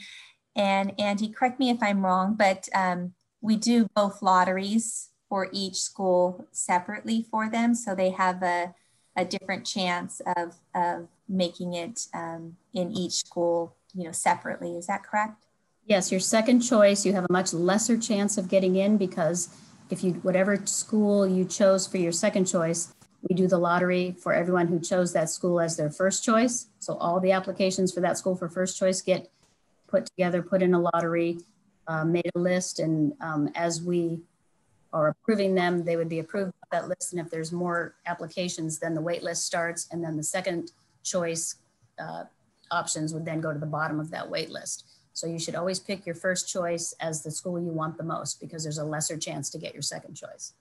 and Andy, correct me if I'm wrong, but um, we do both lotteries for each school separately for them. So they have a, a different chance of, of making it um, in each school, you know, separately. Is that correct? Yes, your second choice, you have a much lesser chance of getting in because if you, whatever school you chose for your second choice, we do the lottery for everyone who chose that school as their first choice. So all the applications for that school for first choice get put together, put in a lottery, uh, made a list, and um, as we are approving them, they would be approved by that list. And if there's more applications, then the wait list starts, and then the second choice uh, options would then go to the bottom of that wait list. So you should always pick your first choice as the school you want the most because there's a lesser chance to get your second choice.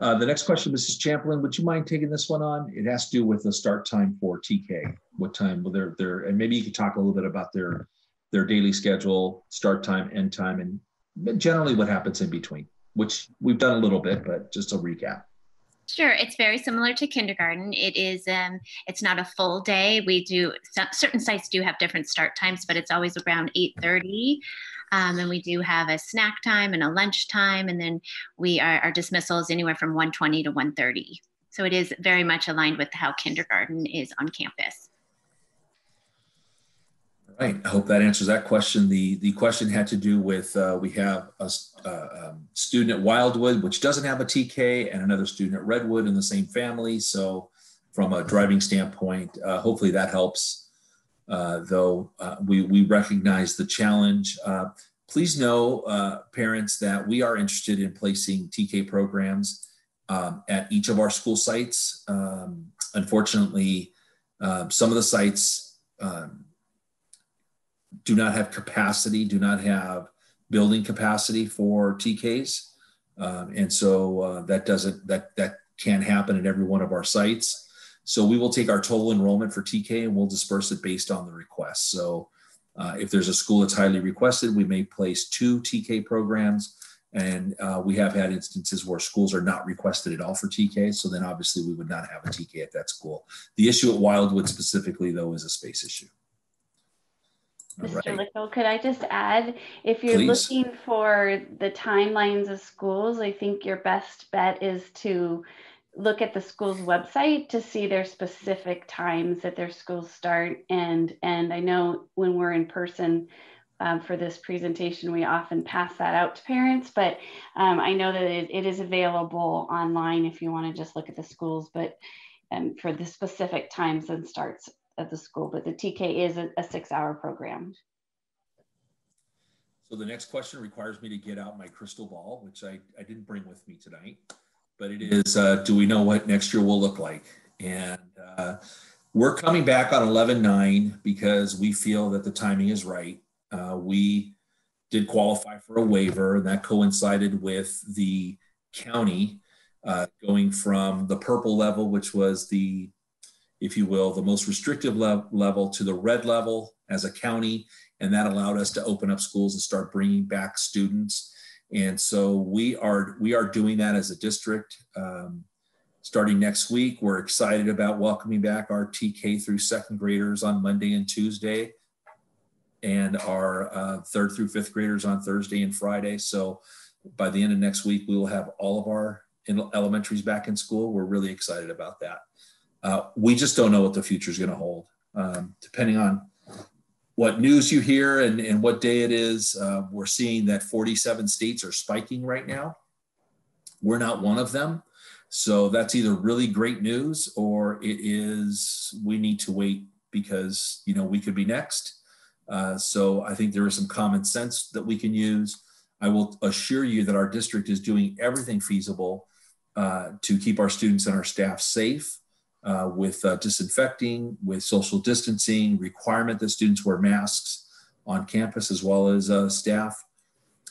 Uh, the next question, Mrs. Champlin, would you mind taking this one on? It has to do with the start time for TK. What time will they're there? And maybe you could talk a little bit about their their daily schedule, start time, end time, and generally what happens in between, which we've done a little bit, but just a recap. Sure, it's very similar to kindergarten. It is, um, it's not a full day. We do certain sites do have different start times, but it's always around eight thirty. Um, and we do have a snack time and a lunch time, and then we are our dismissal is anywhere from one twenty to one thirty. So it is very much aligned with how kindergarten is on campus. Right. I hope that answers that question. The the question had to do with uh, we have a, uh, um, student at Wildwood which doesn't have a TK, and another student at Redwood in the same family. So, from a driving standpoint, uh, hopefully that helps. Uh, though uh, we we recognize the challenge. Uh, please know, parents, that we are interested in placing TK programs um, at each of our school sites. Um, unfortunately, some of the sites. Do not have capacity, do not have building capacity for TKs. Um, and so uh, that doesn't, that, that can't happen at every one of our sites. So we will take our total enrollment for TK and we'll disperse it based on the request. So uh, if there's a school that's highly requested, we may place two TK programs. And uh, we have had instances where schools are not requested at all for TK. So then obviously we would not have a TK at that school. The issue at Wildwood specifically, though, is a space issue. Mr. Right. could I just add, if you're Please. looking for the timelines of schools, I think your best bet is to look at the school's website to see their specific times that their schools start. And, and I know when we're in person um, for this presentation, we often pass that out to parents, but um, I know that it, it is available online if you want to just look at the schools, but um, for the specific times and starts at the school, but the TK is a, a six hour program. So the next question requires me to get out my crystal ball, which I, I didn't bring with me tonight, but it is, uh, do we know what next year will look like? And uh, we're coming back on 11-9 because we feel that the timing is right. Uh, we did qualify for a waiver and that coincided with the county uh, going from the purple level, which was the if you will, the most restrictive le- level to the red level as a county. And that allowed us to open up schools and start bringing back students. And so we are we are doing that as a district. Um, starting next week, we're excited about welcoming back our TK through second graders on Monday and Tuesday, and our uh, third through fifth graders on Thursday and Friday. So by the end of next week, we will have all of our elementaries back in school. We're really excited about that. Uh, we just don't know what the future is going to hold. Um, depending on what news you hear and, and what day it is, uh, we're seeing that 47 states are spiking right now. We're not one of them. So that's either really great news or it is we need to wait because you know we could be next. Uh, so I think there is some common sense that we can use. I will assure you that our district is doing everything feasible uh, to keep our students and our staff safe uh, with uh, disinfecting, with social distancing, requirement that students wear masks on campus as well as uh, staff.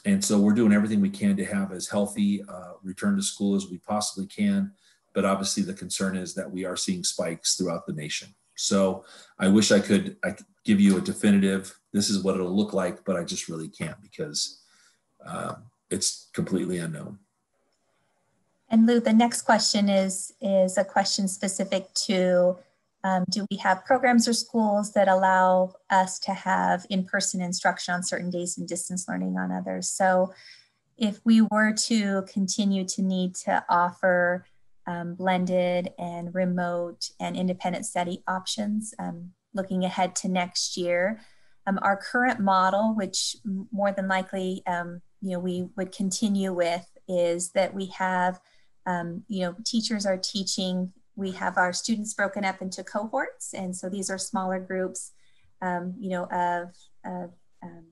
And so we're doing everything we can to have as healthy uh, return to school as we possibly can. But obviously the concern is that we are seeing spikes throughout the nation. So I wish I could, I could give you a definitive, this is what it'll look like, but I just really can't because um, it's completely unknown. And Lou, the next question is, is a question specific to um, do we have programs or schools that allow us to have in-person instruction on certain days and distance learning on others? So if we were to continue to need to offer um, blended and remote and independent study options, um, looking ahead to next year, um, our current model, which more than likely, um, you know, we would continue with is that we have um, you know, teachers are teaching. We have our students broken up into cohorts, and so these are smaller groups, um, you know, of, of um,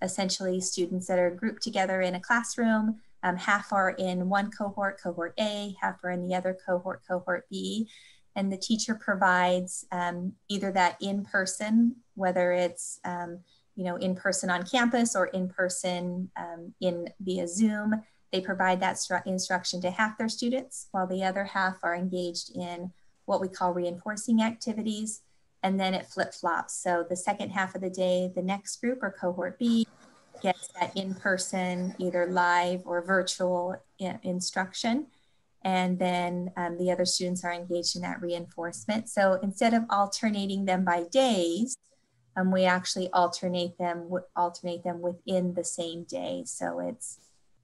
essentially students that are grouped together in a classroom. Um, half are in one cohort, cohort A, half are in the other cohort, cohort B. And the teacher provides um, either that in person, whether it's um, you know in person on campus or in person in via Zoom, they provide that instruction to half their students, while the other half are engaged in what we call reinforcing activities. And then it flip flops. So the second half of the day, the next group or cohort B gets that in person, either live or virtual instruction. and then um, the other students are engaged in that reinforcement. So instead of alternating them by days, um, we actually alternate them alternate them within the same day. So it's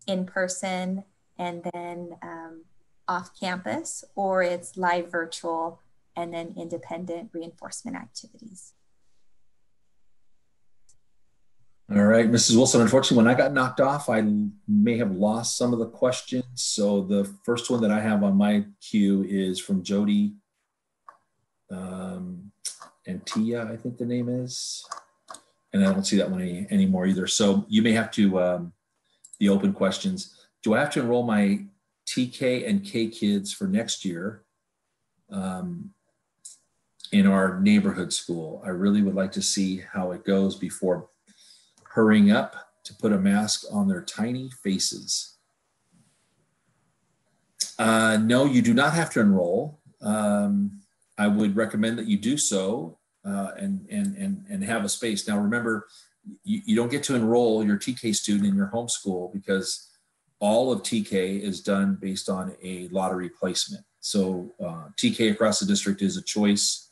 in person and then um, off campus, or it's live virtual and then independent reinforcement activities. All right, Mrs. Wilson, unfortunately, when I got knocked off, I may have lost some of the questions. So the first one that I have on my queue is from Jody um, and Tia, I think the name is. And I don't see that one any, anymore either. So you may have to, um, the open questions. Do I have to enroll my TK and K kids for next year um, in our neighborhood school? I really would like to see how it goes before hurrying up to put a mask on their tiny faces. Uh, no, you do not have to enroll. Um, I would recommend that you do so uh, and, and, and, and have a space. Now, remember, you, you don't get to enroll your TK student in your homeschool because all of TK is done based on a lottery placement. So uh, TK across the district is a choice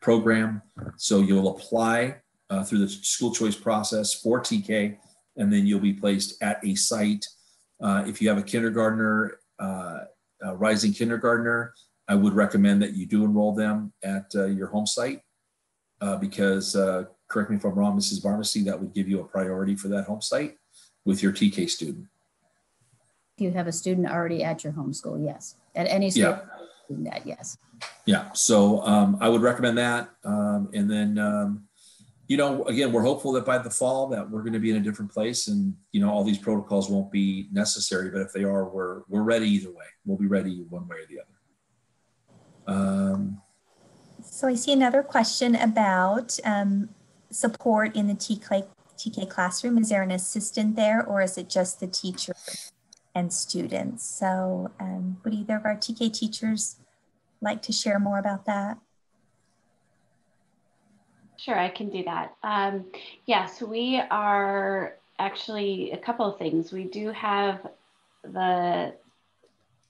program. So you'll apply uh, through the school choice process for TK, and then you'll be placed at a site. Uh, if you have a kindergartner, uh, a rising kindergartner, I would recommend that you do enroll them at uh, your home site uh, because, correct me if I'm wrong, Mrs. Barmacy, that would give you a priority for that home site with your TK student. If you have a student already at your homeschool, yes. At any school, yeah. that, yes. Yeah, so um, I would recommend that. Um, and then um, you know, again, we're hopeful that by the fall that we're going to be in a different place, and you know, all these protocols won't be necessary. But if they are, we're we're ready either way. We'll be ready one way or the other. Um, so I see another question about um, support in the TK, TK classroom. Is there an assistant there, or is it just the teacher and students? So um, would either of our TK teachers like to share more about that? Sure, I can do that. Um, yes, we are actually a couple of things. We do have the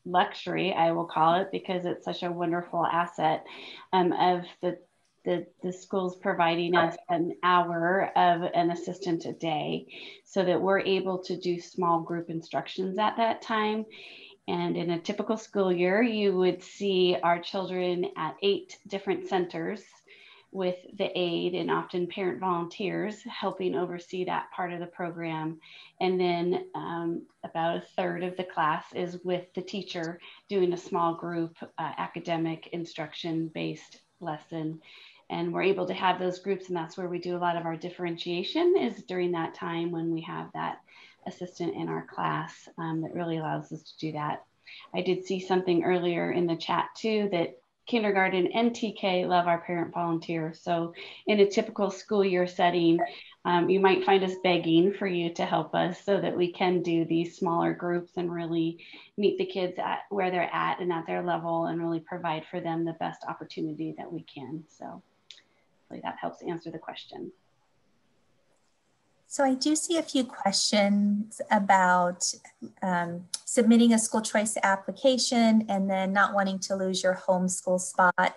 luxury, I will call it, because it's such a wonderful asset um, of the, the, the schools providing us an hour of an assistant a day so that we're able to do small group instructions at that time. And in a typical school year, you would see our children at eight different centers with the aide and often parent volunteers helping oversee that part of the program. And then um, about a third of the class is with the teacher doing a small group uh, academic instruction based lesson. And we're able to have those groups, and that's where we do a lot of our differentiation is during that time when we have that assistant in our class um, that really allows us to do that. I did see something earlier in the chat too that kindergarten and TK love our parent volunteers. So in a typical school year setting, um, you might find us begging for you to help us so that we can do these smaller groups and really meet the kids at where they're at and at their level and really provide for them the best opportunity that we can. So hopefully that helps answer the question. So I do see a few questions about um, submitting a school choice application and then not wanting to lose your homeschool spot.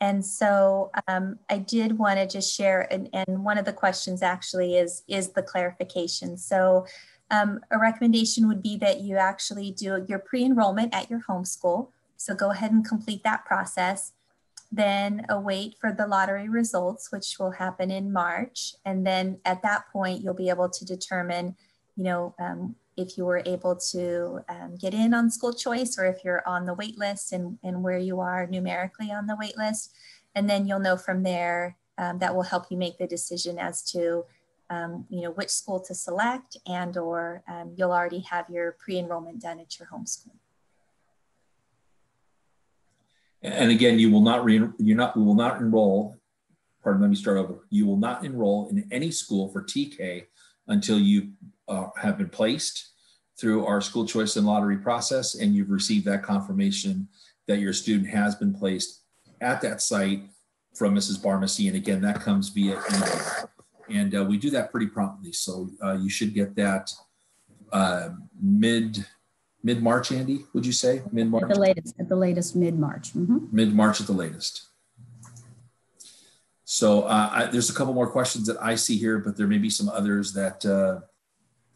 And so um, I did want to just share, and, and, one of the questions actually is, is the clarification. So um, a recommendation would be that you actually do your pre-enrollment at your homeschool. So go ahead and complete that process then await for the lottery results, which will happen in March. And then at that point, you'll be able to determine, you know, um, if you were able to um, get in on school choice or if you're on the wait list and, and where you are numerically on the wait list. And then you'll know from there um, that will help you make the decision as to, um, you know, which school to select and or um, you'll already have your pre-enrollment done at your home school. And again, you will not re, you're not we will not enroll. Pardon, let me start over. You will not enroll in any school for TK until you uh, have been placed through our school choice and lottery process, and you've received that confirmation that your student has been placed at that site from Mrs. Barmacy. And again, that comes via email. And uh, we do that pretty promptly. So uh, you should get that uh, mid mid-March, Andy, would you say? Mid-March? At the latest, at the latest, mid-March. Mhm. Mid-March at the latest. So uh, I, there's a couple more questions that I see here, but there may be some others that uh,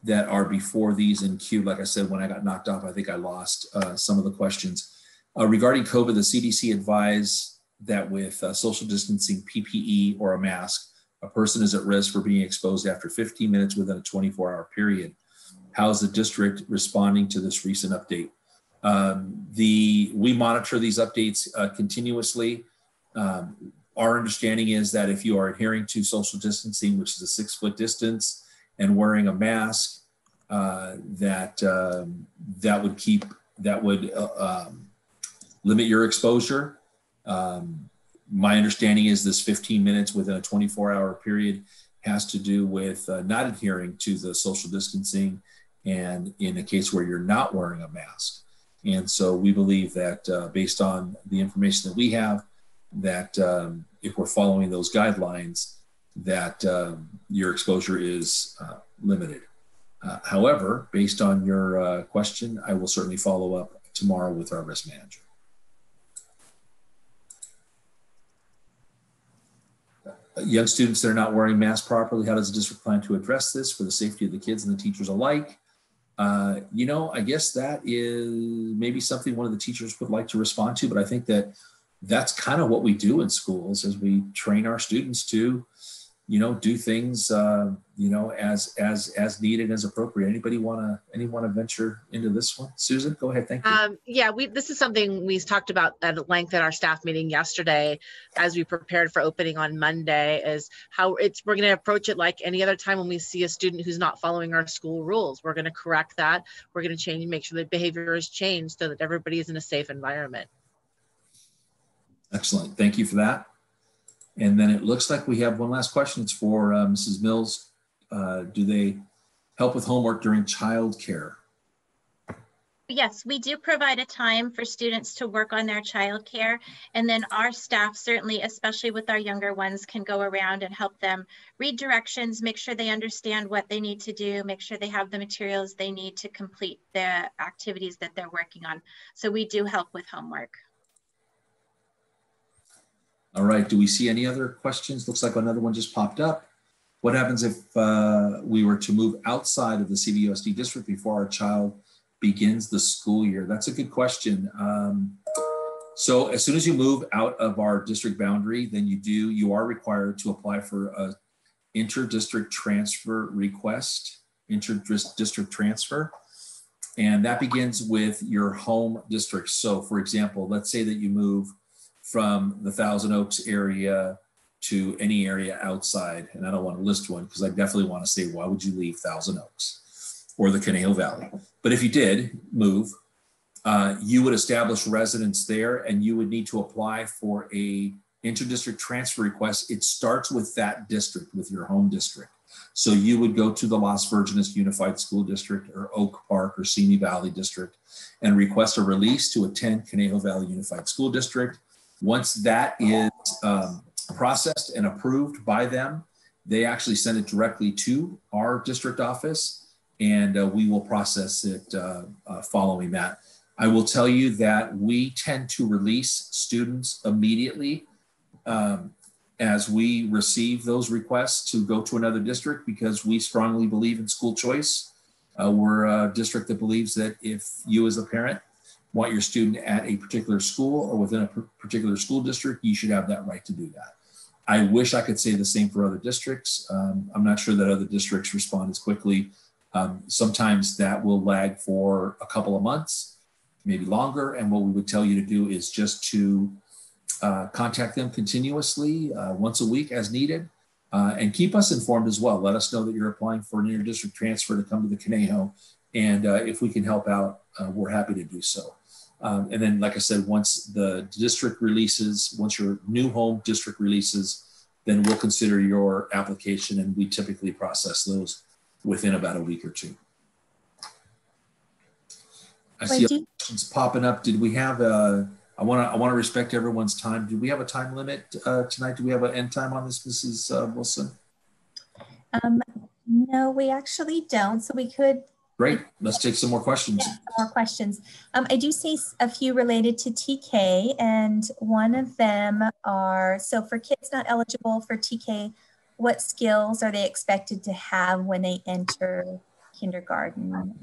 that are before these in queue. Like I said, when I got knocked off, I think I lost uh, some of the questions. Uh, regarding COVID, the CDC advised that with uh, social distancing, PPE, or a mask, a person is at risk for being exposed after 15 minutes within a 24 hour period. How is the district responding to this recent update? Um, the we monitor these updates uh, continuously. Um, our understanding is that if you are adhering to social distancing, which is a six foot distance, and wearing a mask, uh, that um, that would keep that would uh, um, limit your exposure. Um, my understanding is this 15 minutes within a 24 hour period has to do with uh, not adhering to the social distancing and in a case where you're not wearing a mask. And so we believe that uh, based on the information that we have, that um, if we're following those guidelines, that um, your exposure is uh, limited. Uh, however, based on your uh, question, I will certainly follow up tomorrow with our risk manager. young students that are not wearing masks properly, how does the district plan to address this for the safety of the kids and the teachers alike? Uh, you know, I guess that is maybe something one of the teachers would like to respond to, but I think that that's kind of what we do in schools as we train our students to you know do things uh, you know as as as needed as appropriate. Anybody want to anyone to venture into this one? Susan go ahead. Thank you. Um, yeah we this is something we talked about at length at our staff meeting yesterday as we prepared for opening on monday is how it's we're going to approach it like any other time when we see a student who's not following our school rules. We're going to correct that. We're going to change and make sure that behavior is changed so that everybody is in a safe environment. Excellent. Thank you for that and then it looks like we have one last question. It's for uh, Mrs. Mills. Uh, do they help with homework during childcare? Yes, we do provide a time for students to work on their childcare. And then our staff certainly, especially with our younger ones, can go around and help them read directions, make sure they understand what they need to do, make sure they have the materials they need to complete the activities that they're working on. So we do help with homework. All right, do we see any other questions? Looks like another one just popped up. What happens if uh, we were to move outside of the CVUSD district before our child begins the school year? That's a good question. Um, so as soon as you move out of our district boundary, then you do, you are required to apply for a inter-district transfer request, inter-district transfer. And that begins with your home district. So for example, let's say that you move from the Thousand Oaks area to any area outside. And I don't want to list one because I definitely want to say, why would you leave Thousand Oaks or the Conejo Valley? But if you did move, uh, you would establish residence there and you would need to apply for a interdistrict transfer request. It starts with that district, with your home district. So you would go to the Las Virgenes Unified School District or Oak Park or Simi Valley District and request a release to attend Conejo Valley Unified School District. Once that is um, processed and approved by them, they actually send it directly to our district office and uh, we will process it uh, uh, following that. I will tell you that we tend to release students immediately um, as we receive those requests to go to another district because we strongly believe in school choice. Uh, we're a district that believes that if you as a parent want your student at a particular school or within a particular school district, you should have that right to do that. I wish I could say the same for other districts. Um, I'm not sure that other districts respond as quickly. Um, sometimes that will lag for a couple of months, maybe longer. And what we would tell you to do is just to uh, contact them continuously uh, once a week as needed. Uh, and keep us informed as well. Let us know that you're applying for an interdistrict transfer to come to the Conejo. And uh, if we can help out, uh, we're happy to do so. Um, and then, like I said, once the district releases, once your new home district releases, then we'll consider your application and we typically process those within about a week or two. I see questions popping up. Did we have a, I want to I want to respect everyone's time. Do we have a time limit uh, tonight? Do we have an end time on this, Mrs. Uh, Wilson? Um, no, we actually don't. So we could Great. Let's take some more questions. Yeah, more questions. Um, I do see a few related to TK, and one of them are so for kids not eligible for TK, what skills are they expected to have when they enter kindergarten? Um,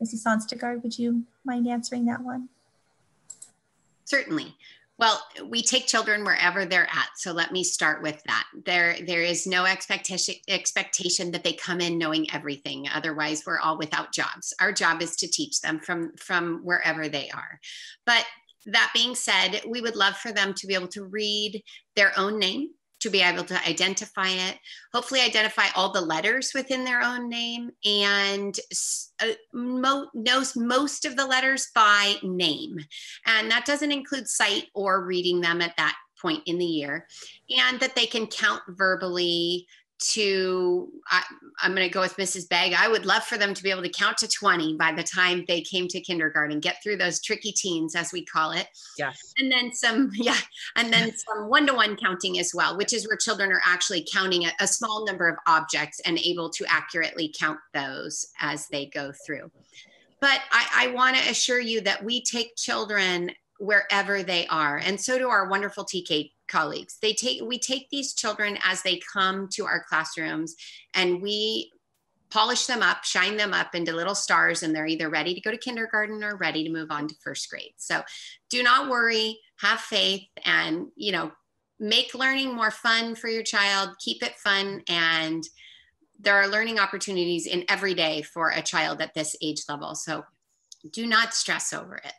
Mrs. Sonstegard, would you mind answering that one? Certainly. Well, we take children wherever they're at. So let me start with that. There, there is no expectation expectation that they come in knowing everything. Otherwise, we're all without jobs. Our job is to teach them from from wherever they are. But that being said, we would love for them to be able to read their own name to be able to identify it, hopefully identify all the letters within their own name and uh, mo knows most of the letters by name. And that doesn't include sight or reading them at that point in the year. And that they can count verbally to I, am going to go with mrs begg i would love for them to be able to count to 20 by the time they came to kindergarten get through those tricky teens as we call it. Yes and then some *laughs* yeah and then some one-to-one counting as well which is where children are actually counting a, a small number of objects and able to accurately count those as they go through. But i, I want to assure you that we take children wherever they are and so do our wonderful tk colleagues. They take we take these children as they come to our classrooms and we polish them up, shine them up into little stars and they're either ready to go to kindergarten or ready to move on to first grade. So do not worry, have faith and, you know, make learning more fun for your child, keep it fun and there are learning opportunities in every day for a child at this age level. So do not stress over it.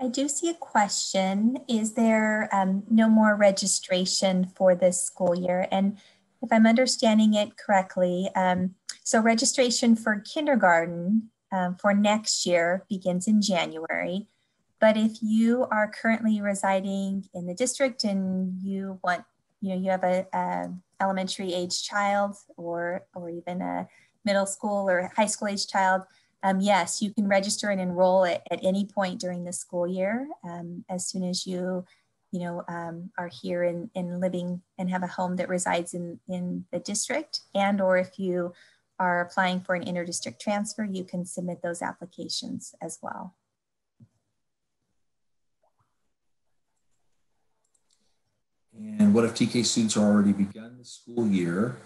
I do see a question. Is there um, no more registration for this school year? And if I'm understanding it correctly, um, so registration for kindergarten um, for next year begins in January. But if you are currently residing in the district and you want, you know, you have a, a elementary age child or, or even a middle school or high school age child, um, yes, you can register and enroll at, at any point during the school year um, as soon as you, you know, um, are here and, living and have a home that resides in, in the district. And or if you are applying for an interdistrict transfer, you can submit those applications as well. And what if TK students are already begun the school year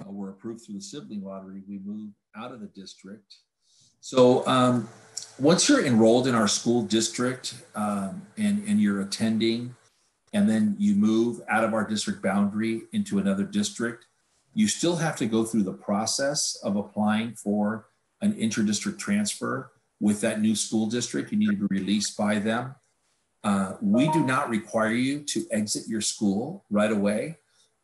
uh, were approved through the sibling lottery, we move out of the district. So um, once you're enrolled in our school district um, and, and you're attending, and then you move out of our district boundary into another district, you still have to go through the process of applying for an interdistrict transfer with that new school district. You need to be released by them. Uh, we do not require you to exit your school right away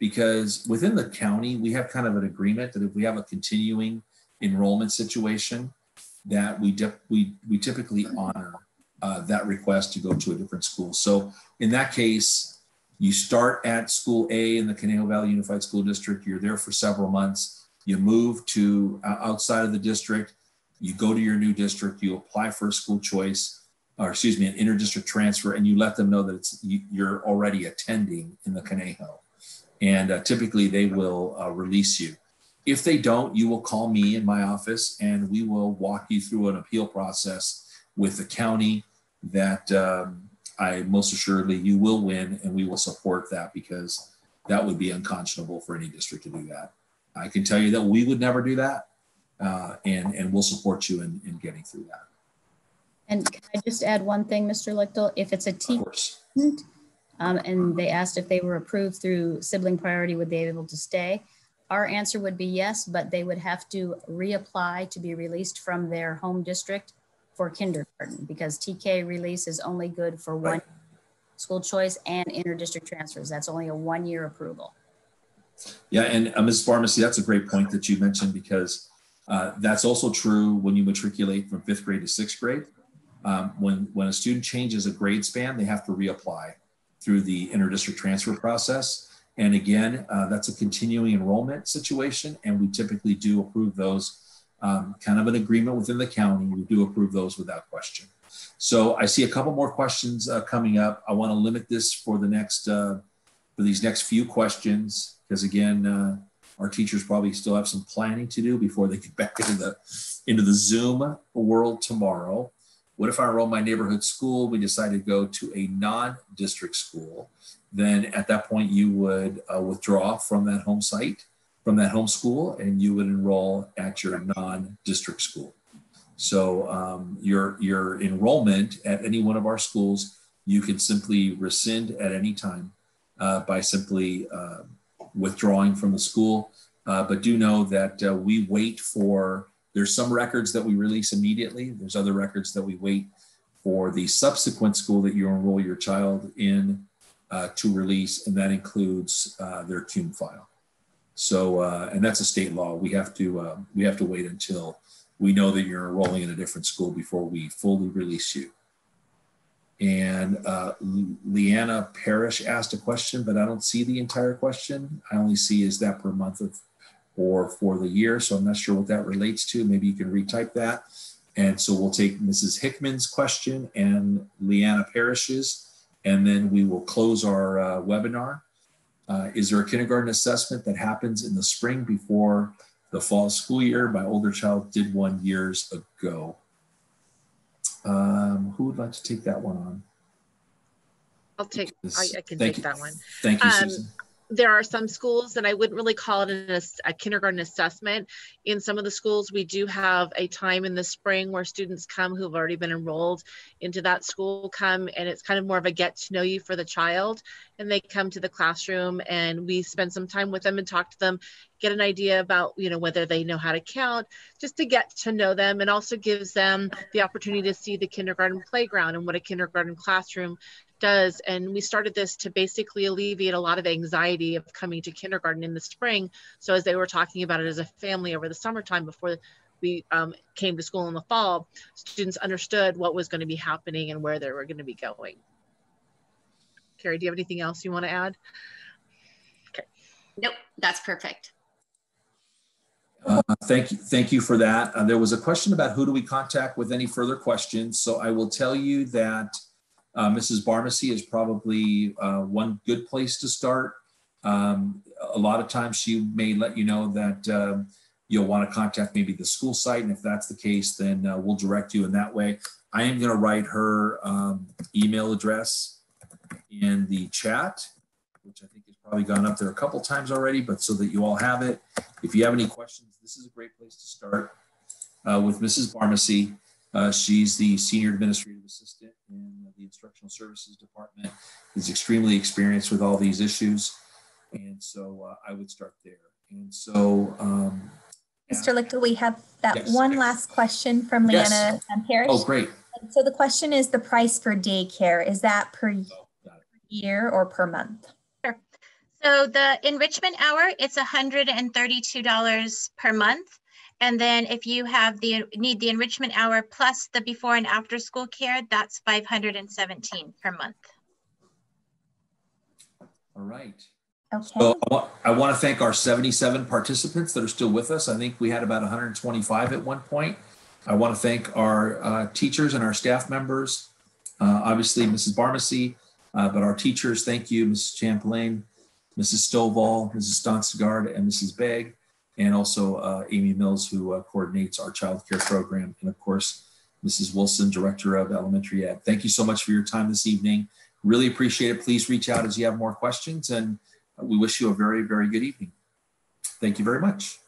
because within the county, we have kind of an agreement that if we have a continuing enrollment situation, that we, we, we typically honor uh, that request to go to a different school. So in that case, you start at school A in the Conejo Valley Unified School District, you're there for several months, you move to uh, outside of the district, you go to your new district, you apply for a school choice, or excuse me, an interdistrict transfer, and you let them know that it's you're already attending in the Conejo and uh, typically they will uh, release you. If they don't, you will call me in my office and we will walk you through an appeal process with the county that um, I most assuredly you will win and we will support that because that would be unconscionable for any district to do that. I can tell you that we would never do that uh, and, and we'll support you in, in getting through that. And can I just add one thing, Mr. Lichtel? If it's a team, um, and they asked if they were approved through sibling priority, would they be able to stay? Our answer would be yes, but they would have to reapply to be released from their home district for kindergarten because TK release is only good for one school choice and interdistrict transfers. That's only a one year approval. Yeah, and uh, Mrs. Barmacy, that's a great point that you mentioned because uh, that's also true when you matriculate from fifth grade to sixth grade. Um, when, when a student changes a grade span, they have to reapply through the interdistrict transfer process. And again, uh, that's a continuing enrollment situation, and we typically do approve those. Um, kind of an agreement within the county. We do approve those without question. So I see a couple more questions uh, coming up. I want to limit this for the next uh, for these next few questions because again, uh, Our teachers probably still have some planning to do before they get back into the into the Zoom world tomorrow. What if I enroll my neighborhood school? We decide to go to a non-district school. Then at that point, you would uh, withdraw from that home site, from that home school, and you would enroll at your non-district school. So um, your your enrollment at any one of our schools, you can simply rescind at any time uh, by simply uh, withdrawing from the school. Uh, but do know that uh, we wait for there's some records that we release immediately. There's other records that we wait for the subsequent school that you enroll your child in uh, to release, and that includes uh, their CUME file. So, uh, and that's a state law. We have to uh, we have to wait until we know that you're enrolling in a different school before we fully release you. And uh, Leanna Parrish asked a question, but I don't see the entire question. I only see is that per month of or for the year. So I'm not sure what that relates to. Maybe you can retype that. And so we'll take Mrs. Hickman's question and Leanna Parrish's, and then we will close our uh, webinar. Uh, is there a kindergarten assessment that happens in the spring before the fall school year? My older child did one years ago. Um, who would like to take that one on? I'll take, I, I can Thank take you. that one. Thank you, Um, Susan. There are some schools, and I wouldn't really call it an, a kindergarten assessment. In some of the schools, we do have a time in the spring where students come who've already been enrolled into that school come, and it's kind of more of a get to know you for the child. And they come to the classroom, and we spend some time with them and talk to them, get an idea about you know whether they know how to count, just to get to know them, and also gives them the opportunity to see the kindergarten playground and what a kindergarten classroom does. And we started this to basically alleviate a lot of anxiety of coming to kindergarten in the spring. So as they were talking about it as a family over the summertime before we um, came to school in the fall, students understood what was going to be happening and where they were going to be going. Carrie, do you have anything else you want to add? Okay. Nope, that's perfect. Uh, thank you, thank you for that. Uh, there was a question about who do we contact with any further questions. So I will tell you that uh, Mrs. Barmacy is probably uh, one good place to start. Um, a lot of times she may let you know that um, you'll want to contact maybe the school site, and if that's the case, then uh, we'll direct you in that way. I am going to write her um, email address in the chat, which I think has probably gone up there a couple times already, but so that you all have it. If you have any questions, this is a great place to start uh, with Mrs. Barmacy. Uh, she's the senior administrative assistant in the instructional services department. Is extremely experienced with all these issues, and so uh, I would start there. And so, um, Mr. Lichtel, we have that Yes. one last question from Yes. Leanna um, Parrish. oh great, So the question is the price for daycare, is that per got it. year or per month? So the enrichment hour, it's $132 per month. And then if you have the, need the enrichment hour plus the before and after school care, that's 517 per month. all right. Okay, So I want, I want to thank our 77 participants that are still with us. I think we had about 125 at one point. I want to thank our uh, teachers and our staff members, uh, obviously Mrs. Barmacy, uh, but our teachers, thank you, Mrs. Champlain, Mrs. Stovall, Mrs. Sonstegard, and Mrs. Begg, and also uh, Amy Mills, who uh, coordinates our child care program, and of course, Mrs. Wilson, Director of Elementary Ed. Thank you so much for your time this evening. Really appreciate it. Please reach out as you have more questions, and we wish you a very, very good evening. Thank you very much.